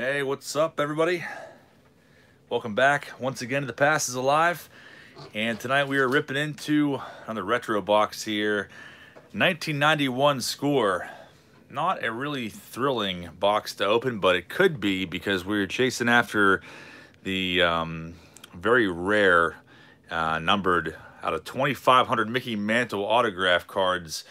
Hey, what's up, everybody? Welcome back once again to The Past is Alive. And tonight we are ripping into on the retro box here 1991 score. Not a really thrilling box to open, but it could be because we are chasing after the um, very rare uh, numbered out of 2,500 Mickey Mantle autograph cards.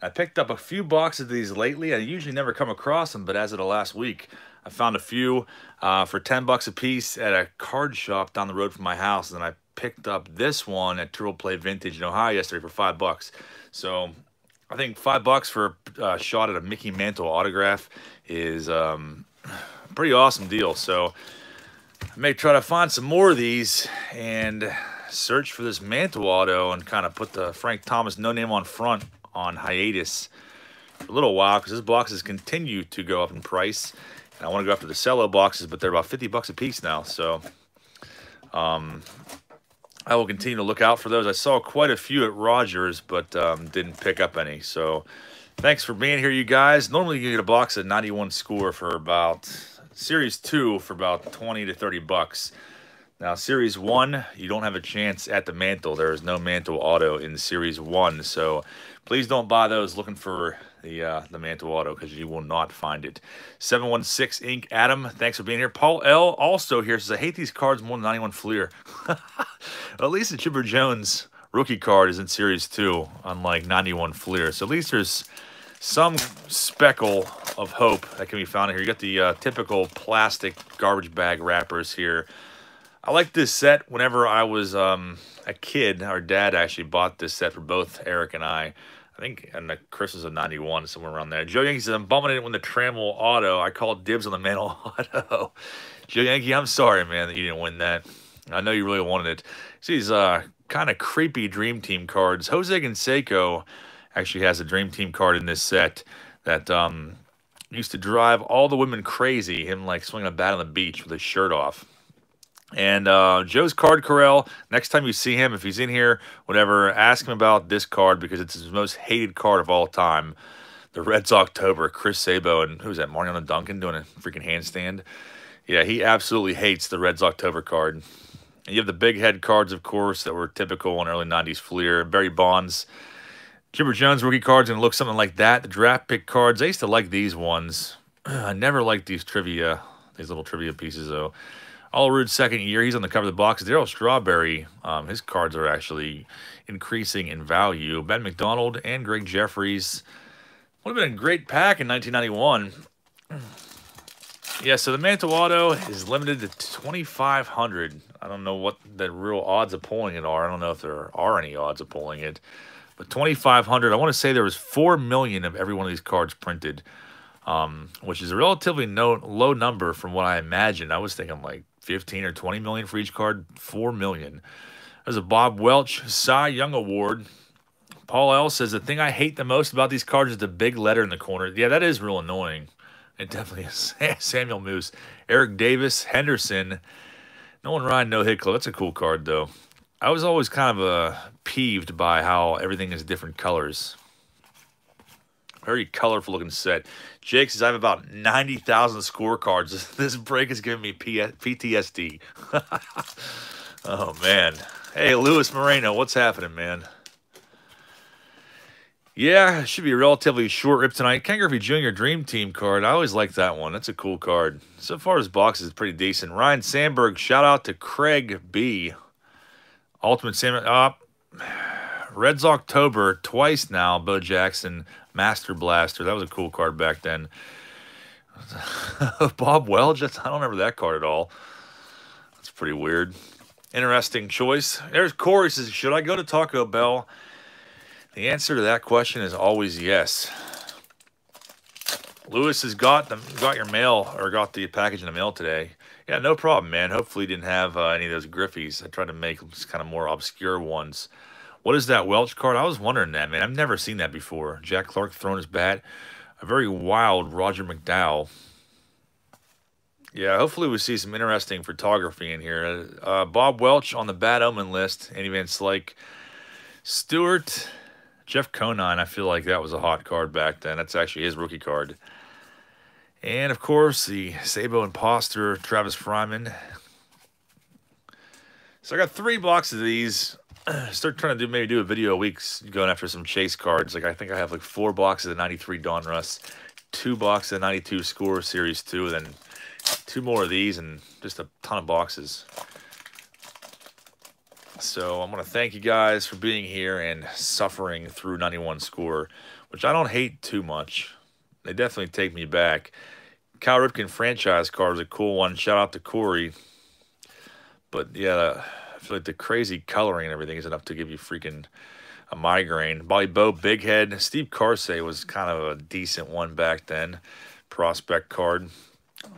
I picked up a few boxes of these lately. I usually never come across them, but as of the last week, I found a few uh, for 10 bucks a piece at a card shop down the road from my house. And I picked up this one at Triple Play Vintage in Ohio yesterday for five bucks. So I think five bucks for a shot at a Mickey Mantle autograph is um, a pretty awesome deal. So I may try to find some more of these and search for this Mantle auto and kind of put the Frank Thomas no name on front on hiatus for a little while because this boxes continue to go up in price. I want to go after the cello boxes, but they're about 50 bucks a piece now. So um, I will continue to look out for those. I saw quite a few at Rogers, but um, didn't pick up any. So thanks for being here, you guys. Normally you can get a box of 91 score for about Series 2 for about 20 to 30 bucks. Now, Series 1, you don't have a chance at the Mantle. There is no Mantle Auto in Series 1, so please don't buy those looking for the uh, the Mantle Auto because you will not find it. 716 Inc. Adam, thanks for being here. Paul L. also here says, I hate these cards more than 91 Fleer. at least the Chipper Jones rookie card is in Series 2, unlike 91 Fleer. So at least there's some speckle of hope that can be found here. You got the uh, typical plastic garbage bag wrappers here. I like this set. Whenever I was um, a kid, our dad actually bought this set for both Eric and I. I think in the Christmas of 91, somewhere around there. Joe Yankee says, I'm bumming it when the Trammell auto. I called dibs on the Mantle auto. Joe Yankee, I'm sorry, man, that you didn't win that. I know you really wanted it. See these uh, kind of creepy Dream Team cards. Jose Canseco actually has a Dream Team card in this set that um, used to drive all the women crazy. Him like swinging a bat on the beach with his shirt off. And uh, Joe's Card Corral, next time you see him, if he's in here, whatever, ask him about this card because it's his most hated card of all time. The Reds October, Chris Sabo, and who's that, Mariano Duncan doing a freaking handstand? Yeah, he absolutely hates the Reds October card. And you have the big head cards, of course, that were typical in early 90s Fleer. Barry Bonds. Chipper Jones rookie cards and look something like that. The draft pick cards, I used to like these ones. I never liked these trivia, these little trivia pieces, though. Olerud's second year, he's on the cover of the box. Darryl Strawberry, um, his cards are actually increasing in value. Ben McDonald and Gregg Jefferies Would have been a great pack in 1991. Yeah, so the Mantle Auto is limited to 2,500. I don't know what the real odds of pulling it are. I don't know if there are any odds of pulling it. But 2,500, I want to say there was 4 million of every one of these cards printed, um, which is a relatively no, low number from what I imagined. I was thinking like 15 or 20 million for each card, 4 million. There's a Bob Welch Cy Young Award. Paul L says, the thing I hate the most about these cards is the big letter in the corner. Yeah, that is real annoying. It definitely is. Samuel Moose. Eric Davis, Henderson. Nolan Ryan, no hit club. That's a cool card, though. I was always kind of uh, peeved by how everything is different colors. Very colorful looking set. Jake says, I have about 90,000 scorecards. This break is giving me PTSD. oh, man. Hey, Luis Moreno, what's happening, man? Yeah, should be a relatively short rip tonight. Ken Griffey Jr. Dream Team card. I always like that one. That's a cool card. So far, his box is pretty decent. Ryne Sandberg, shout out to Craig B. Ultimate Sandberg. Uh, Reds October twice now. Bo Jackson, Master Blaster. That was a cool card back then. Bob Welch. I don't remember that card at all. That's pretty weird. Interesting choice. There's Corey says, should I go to Taco Bell? The answer to that question is always yes. Lewis has got the, got your mail or got the package in the mail today. Yeah, no problem, man. Hopefully you didn't have uh, any of those Griffeys. I tried to make kind of more obscure ones. What is that Welch card? I was wondering that, man. I've never seen that before. Jack Clark throwing his bat. A very wild Roger McDowell. Yeah, hopefully we see some interesting photography in here. Uh, Bob Welch on the bad omen list. Andy Van Slyke. Stewart. Jeff Conine, I feel like that was a hot card back then. That's actually his rookie card. And of course, the Sabo imposter, Travis Fryman. So I got three blocks of these. Start trying to do maybe do a video a week going after some chase cards. Like I think I have like four boxes of 93 Donruss, two boxes of 92 Score Series 2, then two more of these, and just a ton of boxes. So I'm going to thank you guys for being here and suffering through 91 Score, which I don't hate too much. They definitely take me back. Cal Ripken franchise card is a cool one. Shout out to Corey. But yeah, feel like the crazy coloring and everything is enough to give you freaking a migraine. Bobby Bo, big head. Steve Karsay was kind of a decent one back then. Prospect card.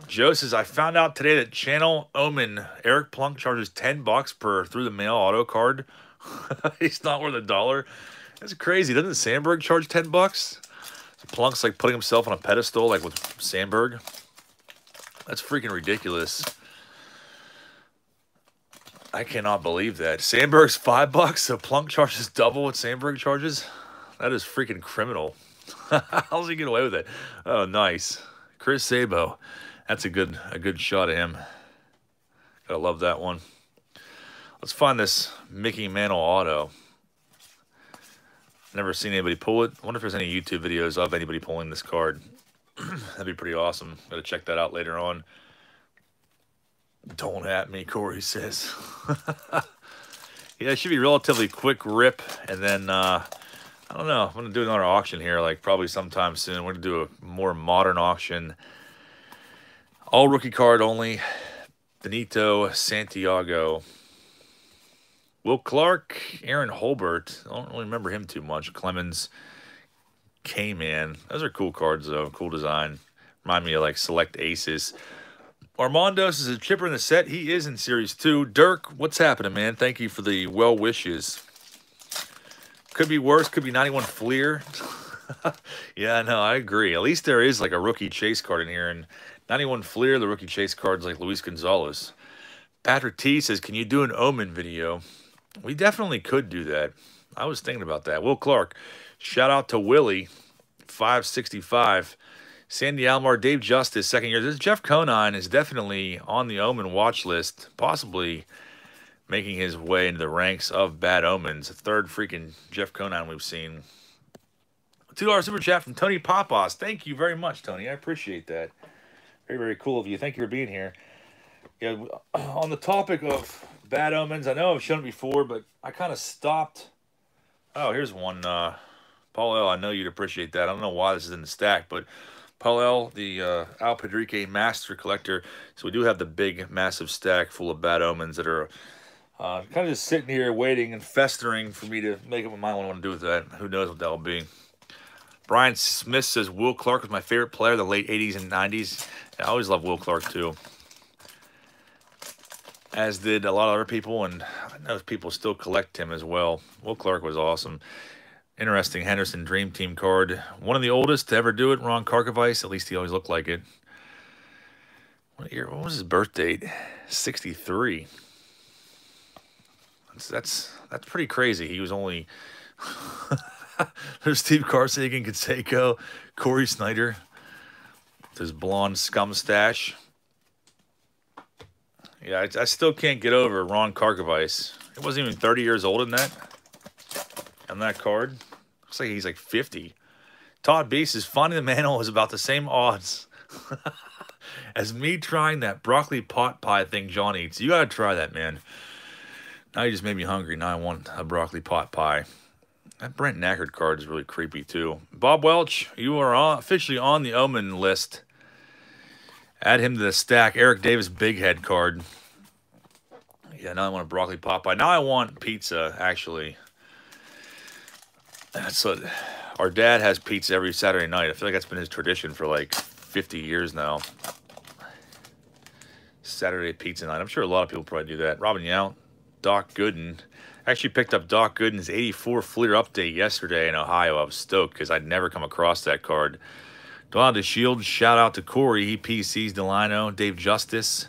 Joe says, I found out today that Channel Omen Eric Plunk charges 10 bucks per through the mail auto card. He's not worth a dollar. That's crazy. Doesn't Sandberg charge 10 bucks? So Plunk's like putting himself on a pedestal like with Sandberg. That's freaking ridiculous. I cannot believe that. Sandberg's five bucks, so Plunk charges double what Sandberg charges? That is freaking criminal. How's he get away with it? Oh, nice. Chris Sabo. That's a good a good shot of him. Gotta love that one. Let's find this Mickey Mantle auto. Never seen anybody pull it. wonder if there's any YouTube videos of anybody pulling this card. That'd be pretty awesome. Gotta check that out later on. Don't at me, Corey says. yeah, it should be relatively quick rip, and then uh, I don't know. I'm gonna do another auction here, like probably sometime soon. We're gonna do a more modern auction all rookie card only. Benito Santiago. Will Clark, Aaron Holbert. I don't really remember him too much. Clemens, K-Man. Those are cool cards, though. Cool design. Remind me of, like, Select Aces. Armandos is a chipper in the set. He is in Series 2. Dirk, what's happening, man? Thank you for the well wishes. Could be worse. Could be 91 Fleer. yeah, no, I agree. At least there is, like, a rookie chase card in here, and 91 Fleer, the rookie chase cards like Luis Gonzalez. Patrick T says, Can you do an Omen video? We definitely could do that. I was thinking about that. Will Clark, shout out to Willie, 565. Sandy Alomar, Dave Justice, second year. This Jeff Conine is definitely on the Omen watch list, possibly making his way into the ranks of bad omens. Third freaking Jeff Conine we've seen. $2 super chat from Tony Papas. Thank you very much, Tony. I appreciate that. Very, very cool of you. Thank you for being here. Yeah, on the topic of bad omens, I know I've shown it before, but I kind of stopped. Oh, here's one. Uh, Paul L., I know you'd appreciate that. I don't know why this is in the stack, but Paul L., the uh, Al Pedrique Master Collector. So we do have the big, massive stack full of bad omens that are uh, kind of just sitting here waiting and festering for me to make up my mind what I want to do with that. Who knows what that'll be. Brian Smith says Will Clark was my favorite player the late 80s and 90s. I always loved Will Clark too. As did a lot of other people, and I know people still collect him as well. Will Clark was awesome. Interesting Henderson Dream Team card. One of the oldest to ever do it, Ron Karkovice. At least he always looked like it. What year? What was his birth date? 63. That's that's, that's pretty crazy. He was only... There's Steve Carsagan, Canseco, Cory Snyder his blonde scum stash. Yeah, I, I, still can't get over Ron Karkovice. He wasn't even 30 years old in that. On that card. Looks like he's like 50. Todd Beast is finding the mantle is about the same odds as me trying that broccoli pot pie thing John eats. You gotta try that, man. Now you just made me hungry. Now I want a broccoli pot pie. That Brent Knackert card is really creepy too. Bob Welch, you are officially on the Omen list. Add him to the stack. Eric Davis big head card. Yeah, now I want a broccoli pot pie. Now I want pizza, actually. That's what our dad has pizza every Saturday night. I feel like that's been his tradition for like 50 years now. Saturday pizza night. I'm sure a lot of people probably do that. Robin Yount, Doc Gooden. Actually picked up Doc Gooden's 84 Fleer update yesterday in Ohio. I was stoked because I'd never come across that card. Delino DeShields, shout out to Corey. He PCs Delino, Dave Justice,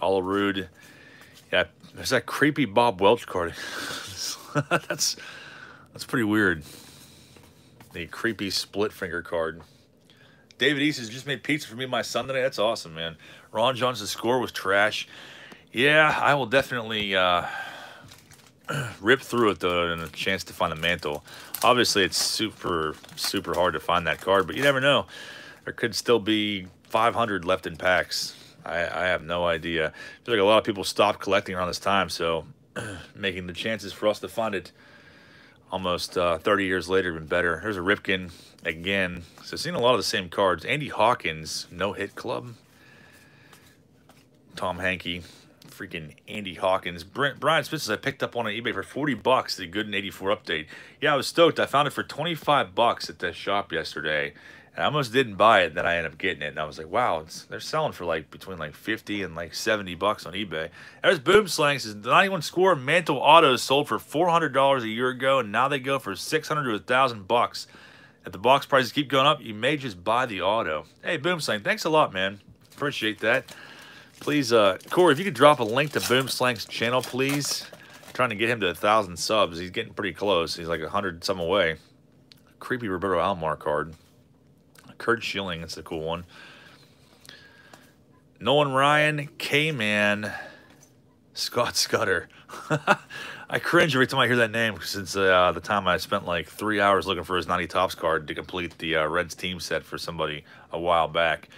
Rude. Yeah, there's that creepy Bob Welch card. that's that's pretty weird. The creepy split finger card. David East has just made pizza for me my son today. That's awesome, man. Ron Johnson's score was trash. Yeah, I will definitely uh, rip through it though, and a chance to find a mantle. Obviously, it's super super hard to find that card, but you never know. There could still be 500 left in packs. I, I have no idea. I feel like a lot of people stopped collecting around this time, so making the chances for us to find it almost uh, 30 years later even better. Here's a Ripken again. So seeing a lot of the same cards. Andy Hawkins, no hit club. Tom Henke, freaking Andy Hawkins. Brent, Brian says I picked up on eBay for 40 bucks, the Gooden 84 update. Yeah, I was stoked. I found it for 25 bucks at the shop yesterday. And I almost didn't buy it, then I ended up getting it. And I was like, wow, they're selling for like between like 50 and like 70 bucks on eBay. There's Boom Slang says the 91 score Mantle Autos sold for $400 a year ago, and now they go for 600 to a 1000 bucks. If the box prices keep going up, you may just buy the auto. Hey, Boom Slang, thanks a lot, man. Appreciate that. Please, uh, Corey, if you could drop a link to Boom Slang's channel, please. I'm trying to get him to a 1,000 subs. He's getting pretty close. He's like a 100 some away. Creepy Roberto Alomar card. Curt Schilling, that's a cool one. Nolan Ryan, K-Man, Scott Scudder. I cringe every time I hear that name since uh, the time I spent like three hours looking for his 90 Topps card to complete the uh, Reds team set for somebody a while back.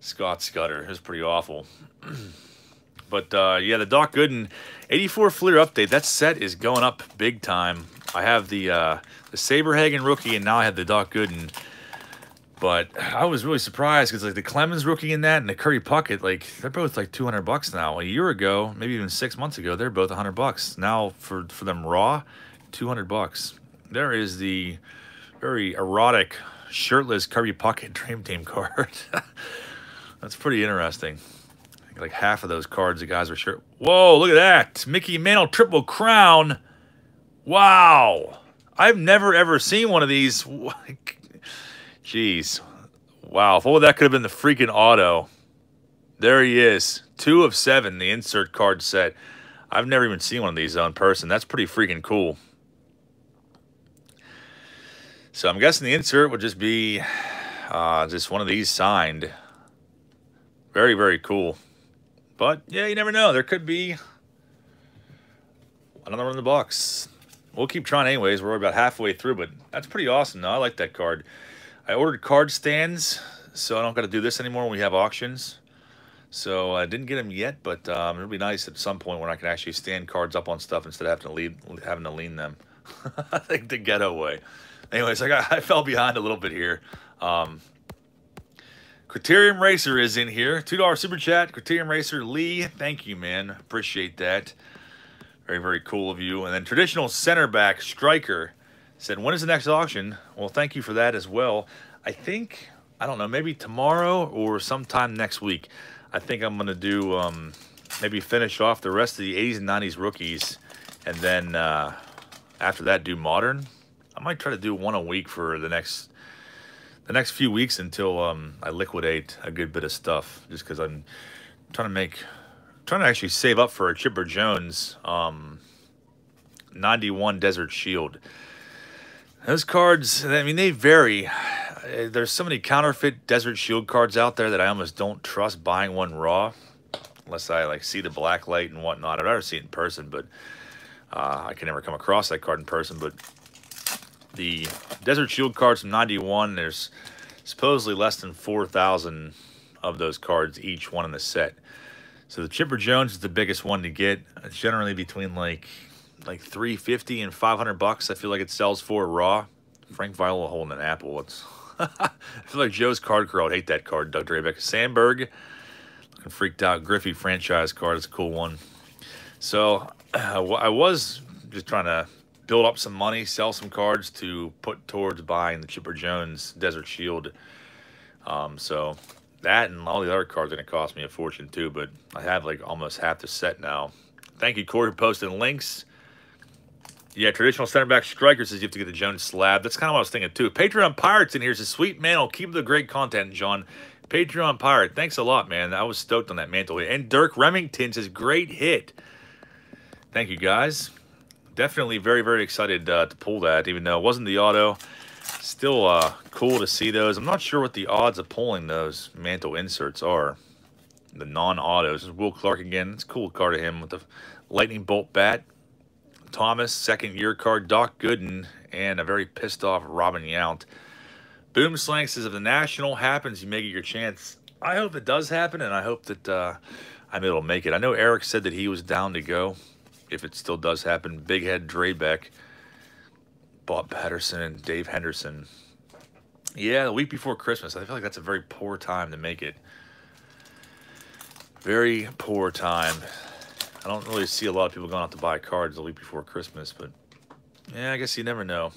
Scott Scudder. It was pretty awful. but uh, yeah, the Doc Gooden 84 Fleer update. That set is going up big time. I have the uh, the Saberhagen rookie, and now I have the Doc Gooden. But I was really surprised because like the Clemens rookie in that and the Kirby Puckett, like they're both like 200 bucks now. A year ago, maybe even six months ago, they're both 100 bucks. Now for for them raw, 200 bucks. There is the very erotic shirtless Kirby Puckett Dream Team card. That's pretty interesting. Like half of those cards, the guys are shirt. Whoa, look at that. Mickey Mantle Triple Crown. Wow. I've never ever seen one of these. Jeez. Wow. If only that could have been the freaking auto. There he is. Two of seven, the insert card set. I've never even seen one of these in person. That's pretty freaking cool. So I'm guessing the insert would just be uh, just one of these signed. Very, very cool. But, yeah, you never know. There could be another one in the box. We'll keep trying anyways. We're about halfway through, but that's pretty awesome, though. I like that card. I ordered card stands, so I don't got to do this anymore when we have auctions. So I didn't get them yet, but um, it'll be nice at some point when I can actually stand cards up on stuff instead of having to lean, having to lean them. I think the ghetto way. Anyways, I got I fell behind a little bit here. Um, Criterium Racer is in here. $2 super chat. Criterium Racer Lee, thank you, man. Appreciate that. Very, very cool of you. And then traditional center back striker said, when is the next auction? Well, thank you for that as well. I think, I don't know, maybe tomorrow or sometime next week. I think I'm going to do, um, maybe finish off the rest of the 80s and 90s rookies. And then uh, after that, do modern. I might try to do one a week for the next the next few weeks until um, I liquidate a good bit of stuff. Just because I'm trying to make, trying to actually save up for a Chipper Jones um, 91 Desert Shield. Those cards, I mean, they vary. There's so many counterfeit Desert Shield cards out there that I almost don't trust buying one raw. Unless I like see the black light and whatnot. I'd rather see it in person, but uh, I can never come across that card in person. But the Desert Shield cards from 91, there's supposedly less than 4,000 of those cards, each one in the set. So the Chipper Jones is the biggest one to get. It's generally between like like 350 and 500 bucks. I feel like it sells for raw. Frank Viola holding an apple. It's I feel like Joe's card crew. I would hate that card. Doug Drabek. Sandberg. Looking freaked out. Griffey franchise card. It's a cool one. So uh, I was just trying to build up some money, sell some cards to put towards buying the Chipper Jones Desert Shield. Um, so that and all the other cards are going to cost me a fortune too, but I have like almost half the set now. Thank you, Corey, for posting links. Yeah, traditional center back striker says you have to get the Jones slab. That's kind of what I was thinking too. Patreon Pirates in here says, sweet man, I'll keep the great content, John. Patreon Pirate, thanks a lot, man. I was stoked on that mantle. And Dirk Remington says, great hit. Thank you, guys definitely very, very excited uh, to pull that, even though it wasn't the auto. Still uh, cool to see those. I'm not sure what the odds of pulling those mantle inserts are. The non-autos. Will Clark again. It's cool card of him with the lightning bolt bat. Thomas, second year card. Doc Gooden, and a very pissed off Robin Yount. Boom Slang says, if the national happens, you may get your chance. I hope it does happen, and I hope that uh, I'm able to make it. I know Eric said that he was down to go if it still does happen. Big Head Drabek, Bob Patterson, and Dave Henderson. Yeah, the week before Christmas. I feel like that's a very poor time to make it. Very poor time. I don't really see a lot of people going out to buy cards the week before Christmas, but yeah, I guess you never know.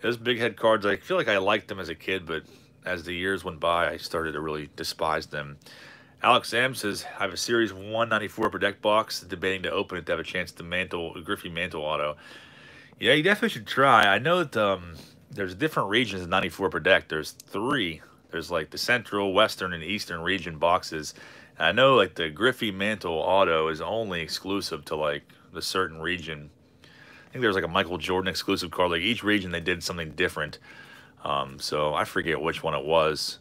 Those big head cards, I feel like I liked them as a kid, but as the years went by, I started to really despise them. Alex M says, I have a Series 194 per deck box, debating to open it to have a chance to mantle a Griffey Mantle Auto. Yeah, you definitely should try. I know that um, there's different regions of 94 per deck. There's three. There's like the Central, Western, and Eastern region boxes. I know like the Griffey Mantle Auto is only exclusive to like the certain region. I think there's like a Michael Jordan exclusive card. Like each region, they did something different. Um, so I forget which one it was.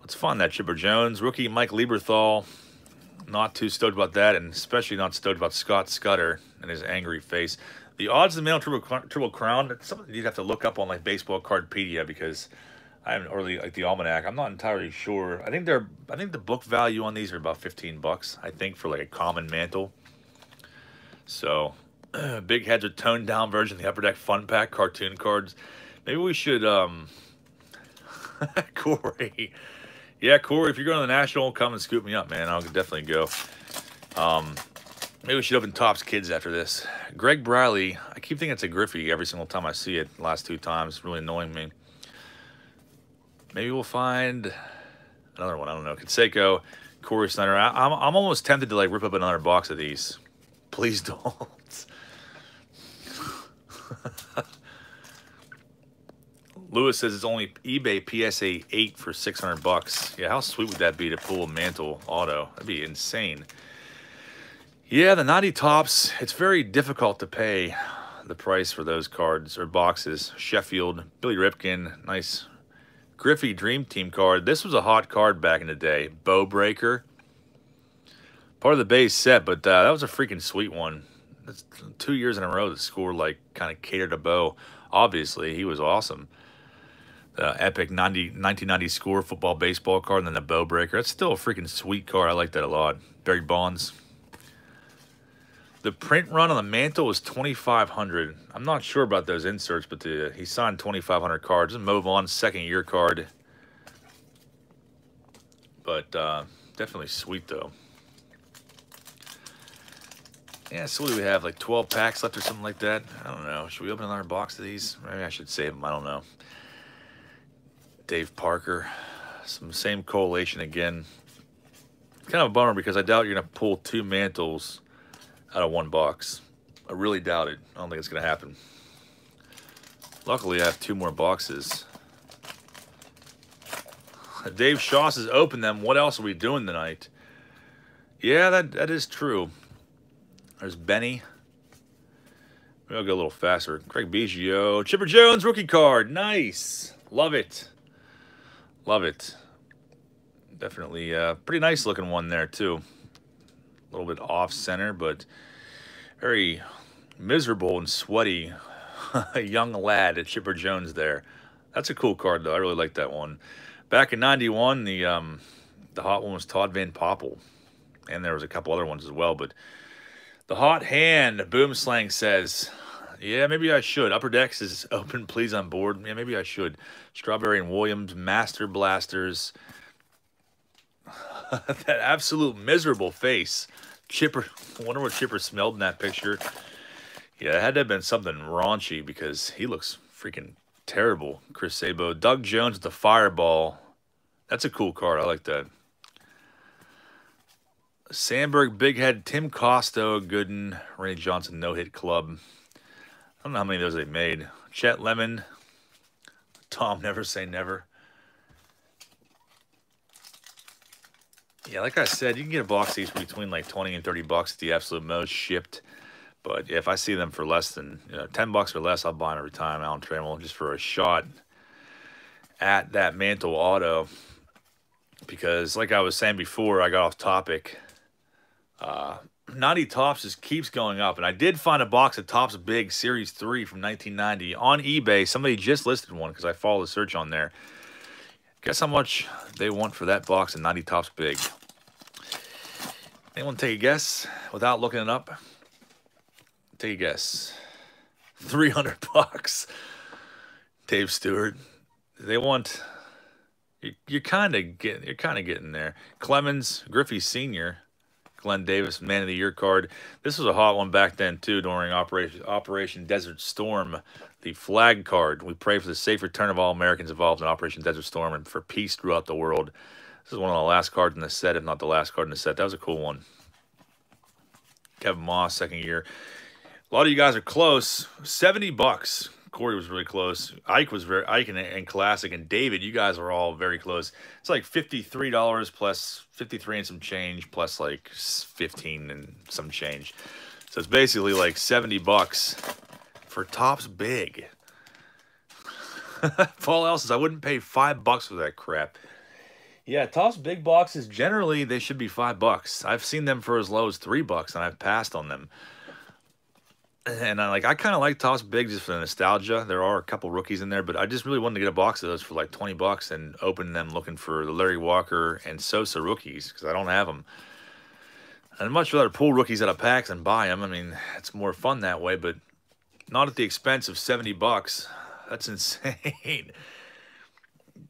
Let's find that Chipper Jones. Rookie Mike Lieberthal. Not too stoked about that, and especially not stoked about Scott Scudder and his angry face. The odds of the Mantle Triple, Triple Crown, it's something you'd have to look up on like Baseball Cardpedia because I haven't really like the almanac. I'm not entirely sure. I think they're I think the book value on these are about 15 bucks, I think, for like a common mantle. So big heads are toned down version of the upper deck fun pack cartoon cards. Maybe we should um Corey. Yeah, Corey, if you're going to the national, come and scoop me up, man. I'll definitely go. Um maybe we should open Topps Kids after this. Greg Briley, I keep thinking it's a Griffey every single time I see it. Last two times, really annoying me. Maybe we'll find another one. I don't know. Canseco, Cory Snyder. I, I'm, I'm almost tempted to like rip up another box of these. Please don't. Lewis says it's only eBay PSA 8 for 600 bucks. Yeah, how sweet would that be to pull a Mantle Auto? That'd be insane. Yeah, the 90 Topps, it's very difficult to pay the price for those cards or boxes. Sheffield, Billy Ripken, nice Griffey Dream Team card. This was a hot card back in the day. Bo Breaker. Part of the base set, but uh, that was a freaking sweet one. That's two years in a row that scored like kind of catered to Bo. Obviously, he was awesome. The epic 90, 1990 score football baseball card and then the Bo Breaker. That's still a freaking sweet card. I like that a lot. Barry Bonds. The print run on the mantle was 2,500. I'm not sure about those inserts, but the, he signed 2,500 cards. Move on, second year card. But uh, definitely sweet, though. Yeah, so we have? Like 12 packs left or something like that? I don't know. Should we open another box of these? Maybe I should save them. I don't know. Dave Parker. Some same collation again. Kind of a bummer because I doubt you're going to pull two mantles out of one box. I really doubt it. I don't think it's going to happen. Luckily, I have two more boxes. Dave Shaw has opened them. What else are we doing tonight? Yeah, that, that is true. There's Benny. Maybe I'll go a little faster. Craig Biggio. Chipper Jones rookie card. Nice. Love it. Love it. Definitely a uh, pretty nice looking one there, too a little bit off center, but very miserable and sweaty young lad at Chipper Jones there. That's a cool card, though. I really like that one. Back in 91, the um, the hot one was Todd Van Poppel. And there was a couple other ones as well. But the hot hand, Boom Slang says, yeah, maybe I should. Upper Decks is open, please, on board. Yeah, maybe I should. Strawberry and Williams, Master Blasters. that absolute miserable face. Chipper, I wonder what Chipper smelled in that picture. Yeah, it had to have been something raunchy because he looks freaking terrible. Chris Sabo. Doug Jones with the fireball. That's a cool card. I like that. Sandberg, Big Head, Tim Costo, Gooden, Randy Johnson, No Hit Club. I don't know how many of those they made. Chet Lemon, Tom Never Say Never. Yeah, like I said, you can get a box these between like 20 and 30 bucks at the absolute most shipped. But if I see them for less than, you know, 10 bucks or less, I'll buy them every time. Alan Trammell just for a shot. at that Mantle Auto because, like I was saying before, I got off topic. Uh, 90 Topps just keeps going up. And I did find a box of Topps Big Series 3 from 1990 on eBay. Somebody just listed one because I followed the search on there. Guess how much they want for that box and 90 Topps Big? Anyone take a guess without looking it up? Take a guess. 300 bucks. Dave Stewart. They want you, you're kind of getting you're kind of getting there. Clemens Griffey Sr. Glenn Davis, Man of the Year card. This was a hot one back then too during Operation Operation Desert Storm. The flag card. We pray for the safe return of all Americans involved in Operation Desert Storm and for peace throughout the world. This is one of the last cards in the set, if not the last card in the set. That was a cool one. Kevin Maas, second year. A lot of you guys are close. 70 bucks. Corey was really close. Ike was very Ike and, and Classic and David. You guys are all very close. It's like fifty three dollars plus fifty three and some change plus like fifteen and some change. So it's basically like seventy bucks for Topps Big. Paul says I wouldn't pay five bucks for that crap. Yeah, Topps Big boxes generally they should be five bucks. I've seen them for as low as three bucks and I've passed on them and I like I kind of like Topps Big just for the nostalgia. There are a couple rookies in there, but I just really wanted to get a box of those for like twenty bucks and open them looking for the Larry Walker and Sosa rookies because I don't have them. I'd much rather pull rookies out of packs and buy them. I mean, it's more fun that way, but not at the expense of seventy bucks. That's insane.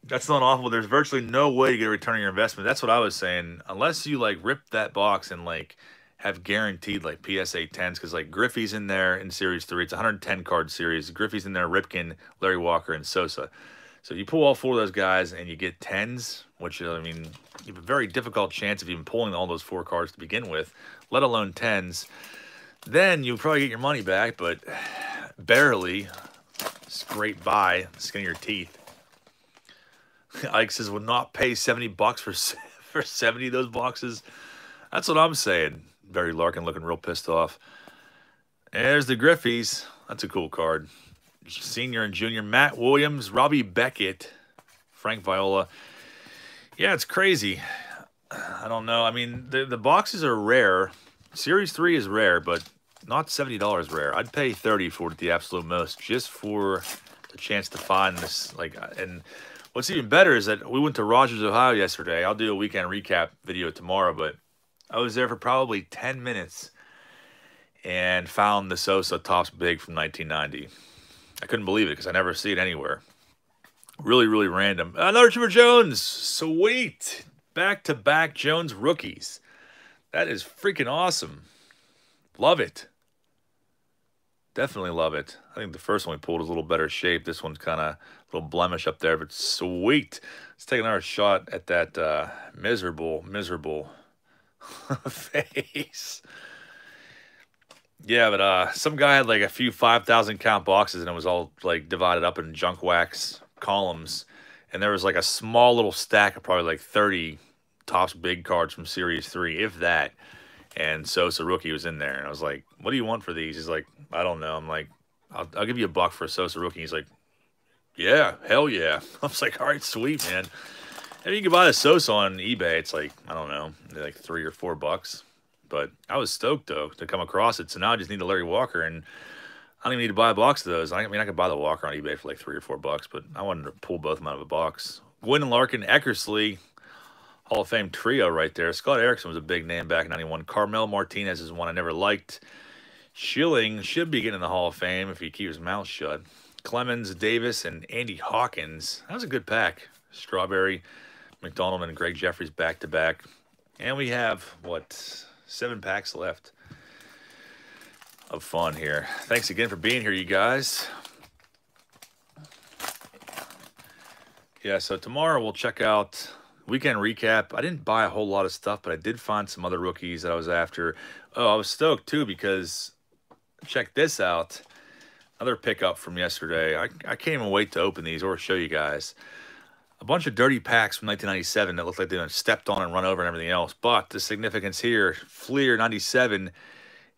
That's not awful. There's virtually no way to get a return on your investment. That's what I was saying. Unless you like rip that box and like have guaranteed like PSA 10s because like Griffey's in there in Series 3. It's 110 card series. Griffey's in there, Ripken, Larry Walker, and Sosa. So you pull all four of those guys and you get 10s, which I mean, you have a very difficult chance of even pulling all those four cards to begin with, let alone 10s. Then you'll probably get your money back, but barely scrape by skin of your teeth. Ike says would not pay 70 bucks for for 70 of those boxes. That's what I'm saying. Barry Larkin looking real pissed off. There's the Griffeys. That's a cool card. Senior and junior. Matt Williams, Robbie Beckett, Frank Viola. Yeah, it's crazy. I don't know. I mean, the, the boxes are rare. Series 3 is rare, but not $70 rare. I'd pay 30 for it at the absolute most just for the chance to find this. Like, and what's even better is that we went to Rogers, Ohio yesterday. I'll do a weekend recap video tomorrow, but I was there for probably 10 minutes and found the Sosa Topps Big from 1990. I couldn't believe it because I never see it anywhere. Really, really random. Another Chipper Jones. Sweet. Back to back Jones rookies. That is freaking awesome. Love it. Definitely love it. I think the first one we pulled is a little better shape. This one's kind of a little blemish up there, but sweet. Let's take another shot at that uh, miserable, miserable face. Yeah, but uh, some guy had like a few 5,000 count boxes and it was all like divided up in junk wax columns. And there was like a small little stack of probably like 30 Topps big cards from Series 3, if that. And Sosa rookie was in there. And I was like, what do you want for these? He's like, I don't know. I'm like, I'll, I'll give you a buck for a Sosa rookie. He's like, yeah, hell yeah. I was like, all right, sweet, man. And you can buy the Sosa on eBay. It's like, I don't know, like three or four bucks. But I was stoked, though, to come across it. So now I just need a Larry Walker. And I don't even need to buy a box of those. I mean, I could buy the Walker on eBay for like three or four bucks. But I wanted to pull both of them out of a box. Gwynn Larkin, Eckersley, Hall of Fame trio right there. Scott Erickson was a big name back in 91. Carmel Martinez is one I never liked. Schilling should be getting in the Hall of Fame if he keeps his mouth shut. Clemens, Davis, and Andy Hawkins. That was a good pack. Strawberry, McDonald and Gregg Jefferies back to back. And we have, what, seven packs left of fun here. Thanks again for being here, you guys. Yeah, so tomorrow we'll check out weekend recap. I didn't buy a whole lot of stuff, but I did find some other rookies that I was after. Oh, I was stoked too because check this out. Another pickup from yesterday. I, I can't even wait to open these or show you guys a bunch of dirty packs from 1997 that looked like they been stepped on and run over and everything else. But the significance here, Fleer 97,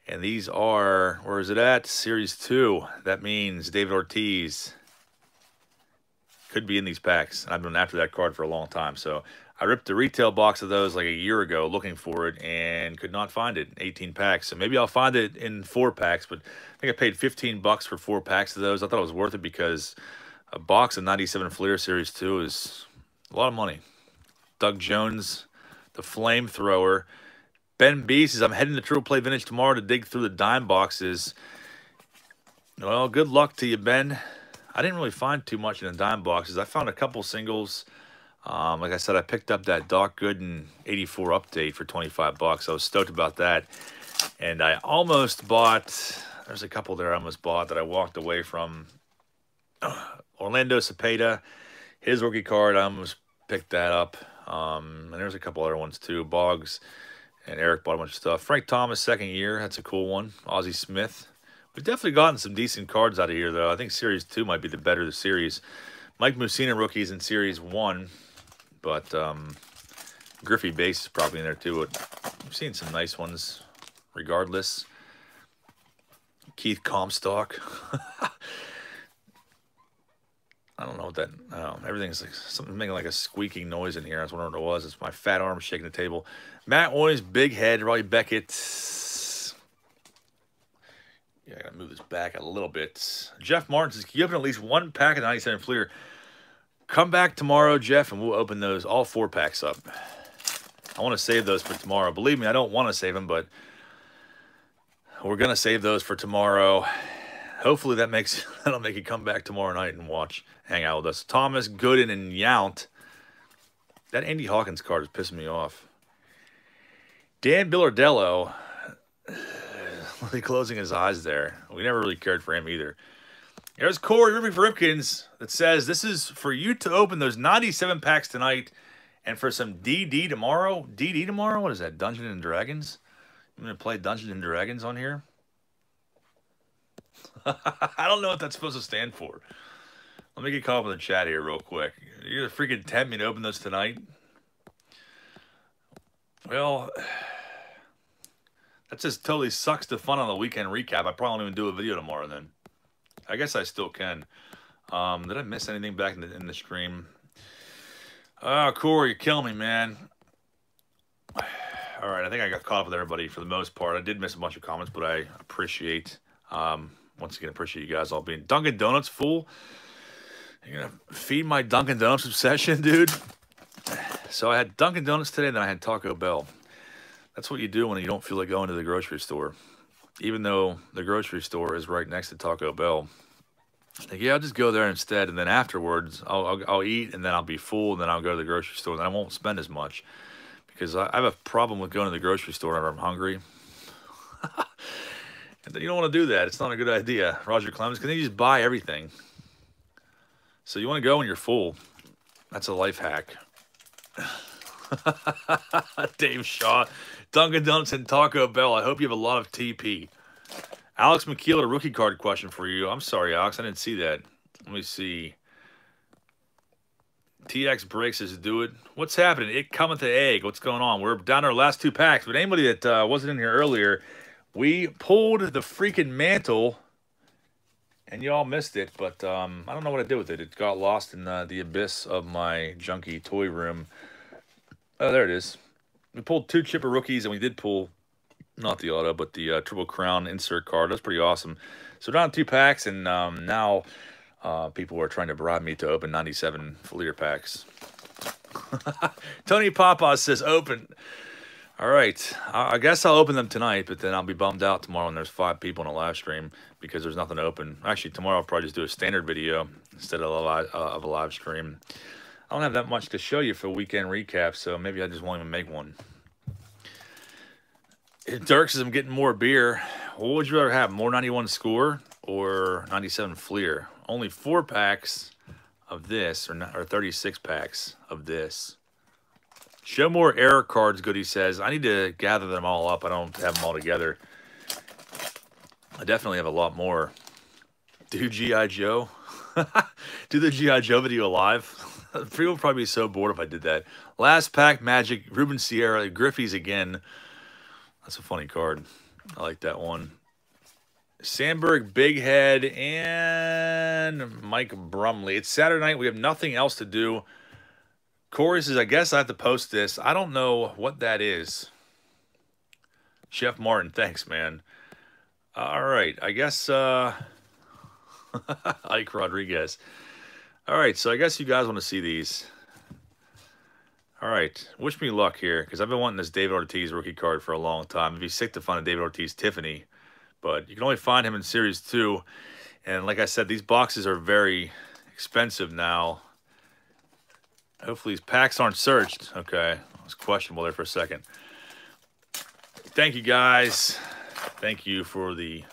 and these are, where is it at? Series 2. That means David Ortiz, could be in these packs. And I've been after that card for a long time. So I ripped the retail box of those like a year ago looking for it and could not find it. 18 packs. So maybe I'll find it in four packs, but I think I paid 15 bucks for four packs of those. I thought it was worth it because a box of 97 Fleer Series 2 is a lot of money. Doug Jones, the flamethrower. Ben B says, I'm heading to Triple Play Vintage tomorrow to dig through the dime boxes. Well, good luck to you, Ben. I didn't really find too much in the dime boxes. I found a couple singles. Um, like I said, I picked up that Doc Gooden 84 update for 25 bucks. I was stoked about that. And I almost bought, there's a couple there I almost bought that I walked away from. Orlando Cepeda, his rookie card, I almost picked that up. Um, and there's a couple other ones too. Boggs and Eric bought a bunch of stuff. Frank Thomas, second year. That's a cool one. Ozzie Smith. We've definitely gotten some decent cards out of here, though. I think Series 2 might be the better the series. Mike Mussina rookies in Series 1. But um, Griffey base is probably in there, too. We've seen some nice ones regardless. Keith Comstock. I don't know what that. Oh, everything's like something making like a squeaking noise in here. I was wondering what it was. It's my fat arm shaking the table. Matt Owens, big head. Robbie Beckett. Yeah, I gotta move this back a little bit. Jeff Martin says, "Can you open at least one pack of 97 Fleer?" Come back tomorrow, Jeff, and we'll open those all four packs up. I want to save those for tomorrow. Believe me, I don't want to save them, but we're gonna save those for tomorrow. Hopefully that makes that'll make you come back tomorrow night and watch, hang out with us. Thomas Gooden and Yount. That Andy Hawkins card is pissing me off. Dann Bilardello, really closing his eyes there. We never really cared for him either. There's Corey Ruby for Ripkins that says this is for you to open those 97 packs tonight and for some DD tomorrow. DD tomorrow? What is that? Dungeons and Dragons? I'm going to play Dungeons and Dragons on here? I don't know what that's supposed to stand for. Let me get caught up in the chat here real quick. You're gonna freaking tempt me to open this tonight? Well, that just totally sucks the fun on the weekend recap. I probably won't even do a video tomorrow then. I guess I still can. Um, did I miss anything back in the, in the stream? Oh, Corey, you're killing me, man. All right, I think I got caught up with everybody for the most part. I did miss a bunch of comments, but I appreciate um, once again, appreciate you guys all being Dunkin' Donuts full. You're gonna feed my Dunkin' Donuts obsession, dude. So I had Dunkin' Donuts today, and then I had Taco Bell. That's what you do when you don't feel like going to the grocery store. Even though the grocery store is right next to Taco Bell. I think, yeah, I'll just go there instead, and then afterwards, I'll, I'll, I'll eat, and then I'll be full, and then I'll go to the grocery store, and I won't spend as much. Because I, I have a problem with going to the grocery store whenever I'm hungry. You don't want to do that. It's not a good idea, Roger Clemens, then you just buy everything. So you want to go when you're full. That's a life hack. Dave Shaw, Dunkin' Donuts, and Taco Bell. I hope you have a lot of TP. Alex McKeel, a rookie card question for you. I'm sorry, Alex. I didn't see that. Let me see. TX Breaks says, do it. What's happening? It cometh to egg. What's going on? We're down our last two packs. But anybody that uh, wasn't in here earlier we pulled the freaking mantle, and y'all missed it, but um, I don't know what I did with it. It got lost in uh, the abyss of my junky toy room. Oh, there it is. We pulled two chipper rookies, and we did pull, not the auto, but the uh, Triple Crown insert card. That's pretty awesome. So down two packs, and um, now uh, people are trying to bribe me to open 97 Fleer packs. Tony Papa says open. All right. I guess I'll open them tonight, but then I'll be bummed out tomorrow when there's five people in a live stream because there's nothing to open. Actually, tomorrow I'll probably just do a standard video instead of a live, uh, of a live stream. I don't have that much to show you for weekend recap, so maybe I just won't even make one. Dirk says I'm getting more beer. What would you rather have, more 91 score or 97 Fleer? Only four packs of this, or, not, or 36 packs of this. Show more error cards, Goody says. I need to gather them all up. I don't have them all together. I definitely have a lot more. Do G.I. Joe. Do the G.I. Joe video live. People would probably be so bored if I did that. Last pack magic. Ruben Sierra. Griffey's again. That's a funny card. I like that one. Sandberg, Big Head, and Mike Brumley. It's Saturday night. We have nothing else to do. Corey says, I guess I have to post this. I don't know what that is. Jeff Martin, thanks, man. All right. I guess uh Ike Rodriguez. All right, so I guess you guys want to see these. All right, wish me luck here because I've been wanting this David Ortiz rookie card for a long time. It'd be sick to find a David Ortiz Tiffany, but you can only find him in Series 2. And like I said, these boxes are very expensive now. Hopefully these packs aren't searched. Okay, it was questionable there for a second. Thank you, guys. Thank you for the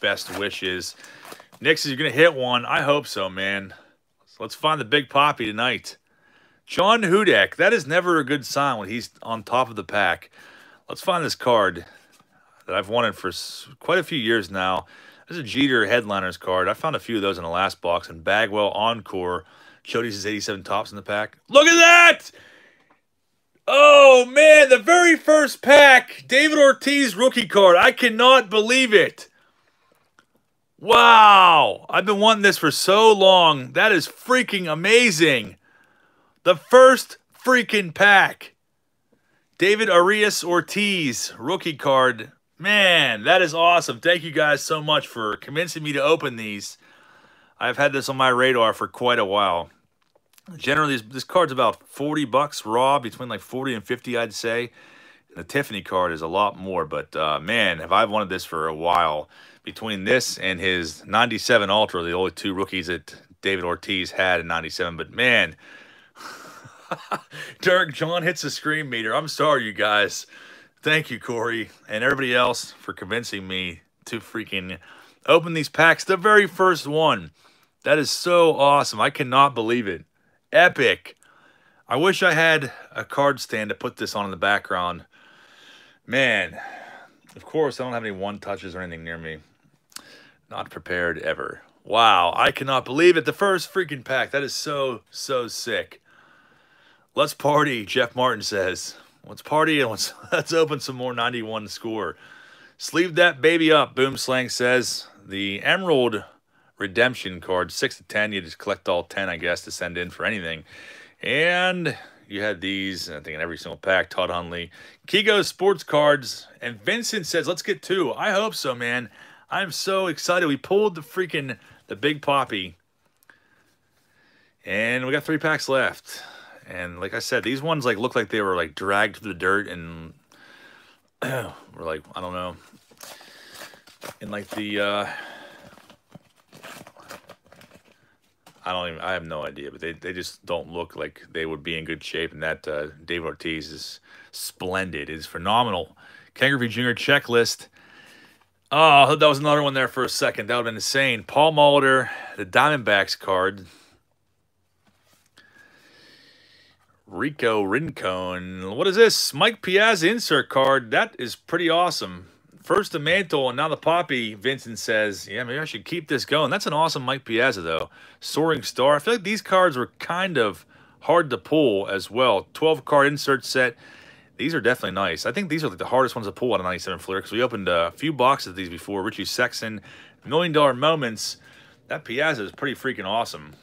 best wishes. Nix, is you going to hit one? I hope so, man. So let's find the big poppy tonight. John Hudek. That is never a good sign when he's on top of the pack. Let's find this card that I've wanted for quite a few years now. This is a Jeter Headliners card. I found a few of those in the last box. And Bagwell Encore. Chody's 87 tops in the pack. Look at that! Oh, man, the very first pack. David Ortiz rookie card. I cannot believe it. Wow. I've been wanting this for so long. That is freaking amazing. The first freaking pack. David Arias Ortiz, rookie card. Man, that is awesome. Thank you guys so much for convincing me to open these. I've had this on my radar for quite a while. Generally, this, card's about 40 bucks raw, between like 40 and 50, I'd say. And the Tiffany card is a lot more, but uh, man, have I wanted this for a while. Between this and his 97 Ultra, the only two rookies that David Ortiz had in 97. But man, Derek John hits the screen meter. I'm sorry, you guys. Thank you, Corey, and everybody else for convincing me to freaking open these packs. The very first one. That is so awesome. I cannot believe it. Epic. I wish I had a card stand to put this on in the background. Man, of course, I don't have any one touches or anything near me. Not prepared ever. Wow, I cannot believe it. The first freaking pack. That is so, so sick. Let's party, Jeff Martin says. Let's party and let's, let's open some more 91 score. Sleeve that baby up, Boom Slang says. The Emerald Redemption card, 6 to 10. You just collect all 10, I guess, to send in for anything. And you had these, I think, in every single pack. Todd Hundley, Kigo Sports Cards. And Vincent says, let's get two. I hope so, man. I'm so excited. We pulled the freaking, the big poppy. And we got three packs left. And like I said, these ones like look like they were like dragged through the dirt and we're like I don't know. And like the uh I don't even I have no idea, but they, they just don't look like they would be in good shape. And that uh, Dave Ortiz is splendid, is phenomenal. Kangaroo Jr. checklist. Oh, that was another one there for a second. That would have been insane. Paul Molitor, the Diamondbacks card. Rico Rincon. What is this? Mike Piazza insert card. That is pretty awesome. First the mantle and now the poppy. Vincent says, yeah, maybe I should keep this going. That's an awesome Mike Piazza, though. Soaring Star. I feel like these cards were kind of hard to pull as well. 12 card insert set. These are definitely nice. I think these are like the hardest ones to pull out of 97 Fleer because we opened a few boxes of these before. Richie Sexson, Million Dollar Moments. That Piazza is pretty freaking awesome.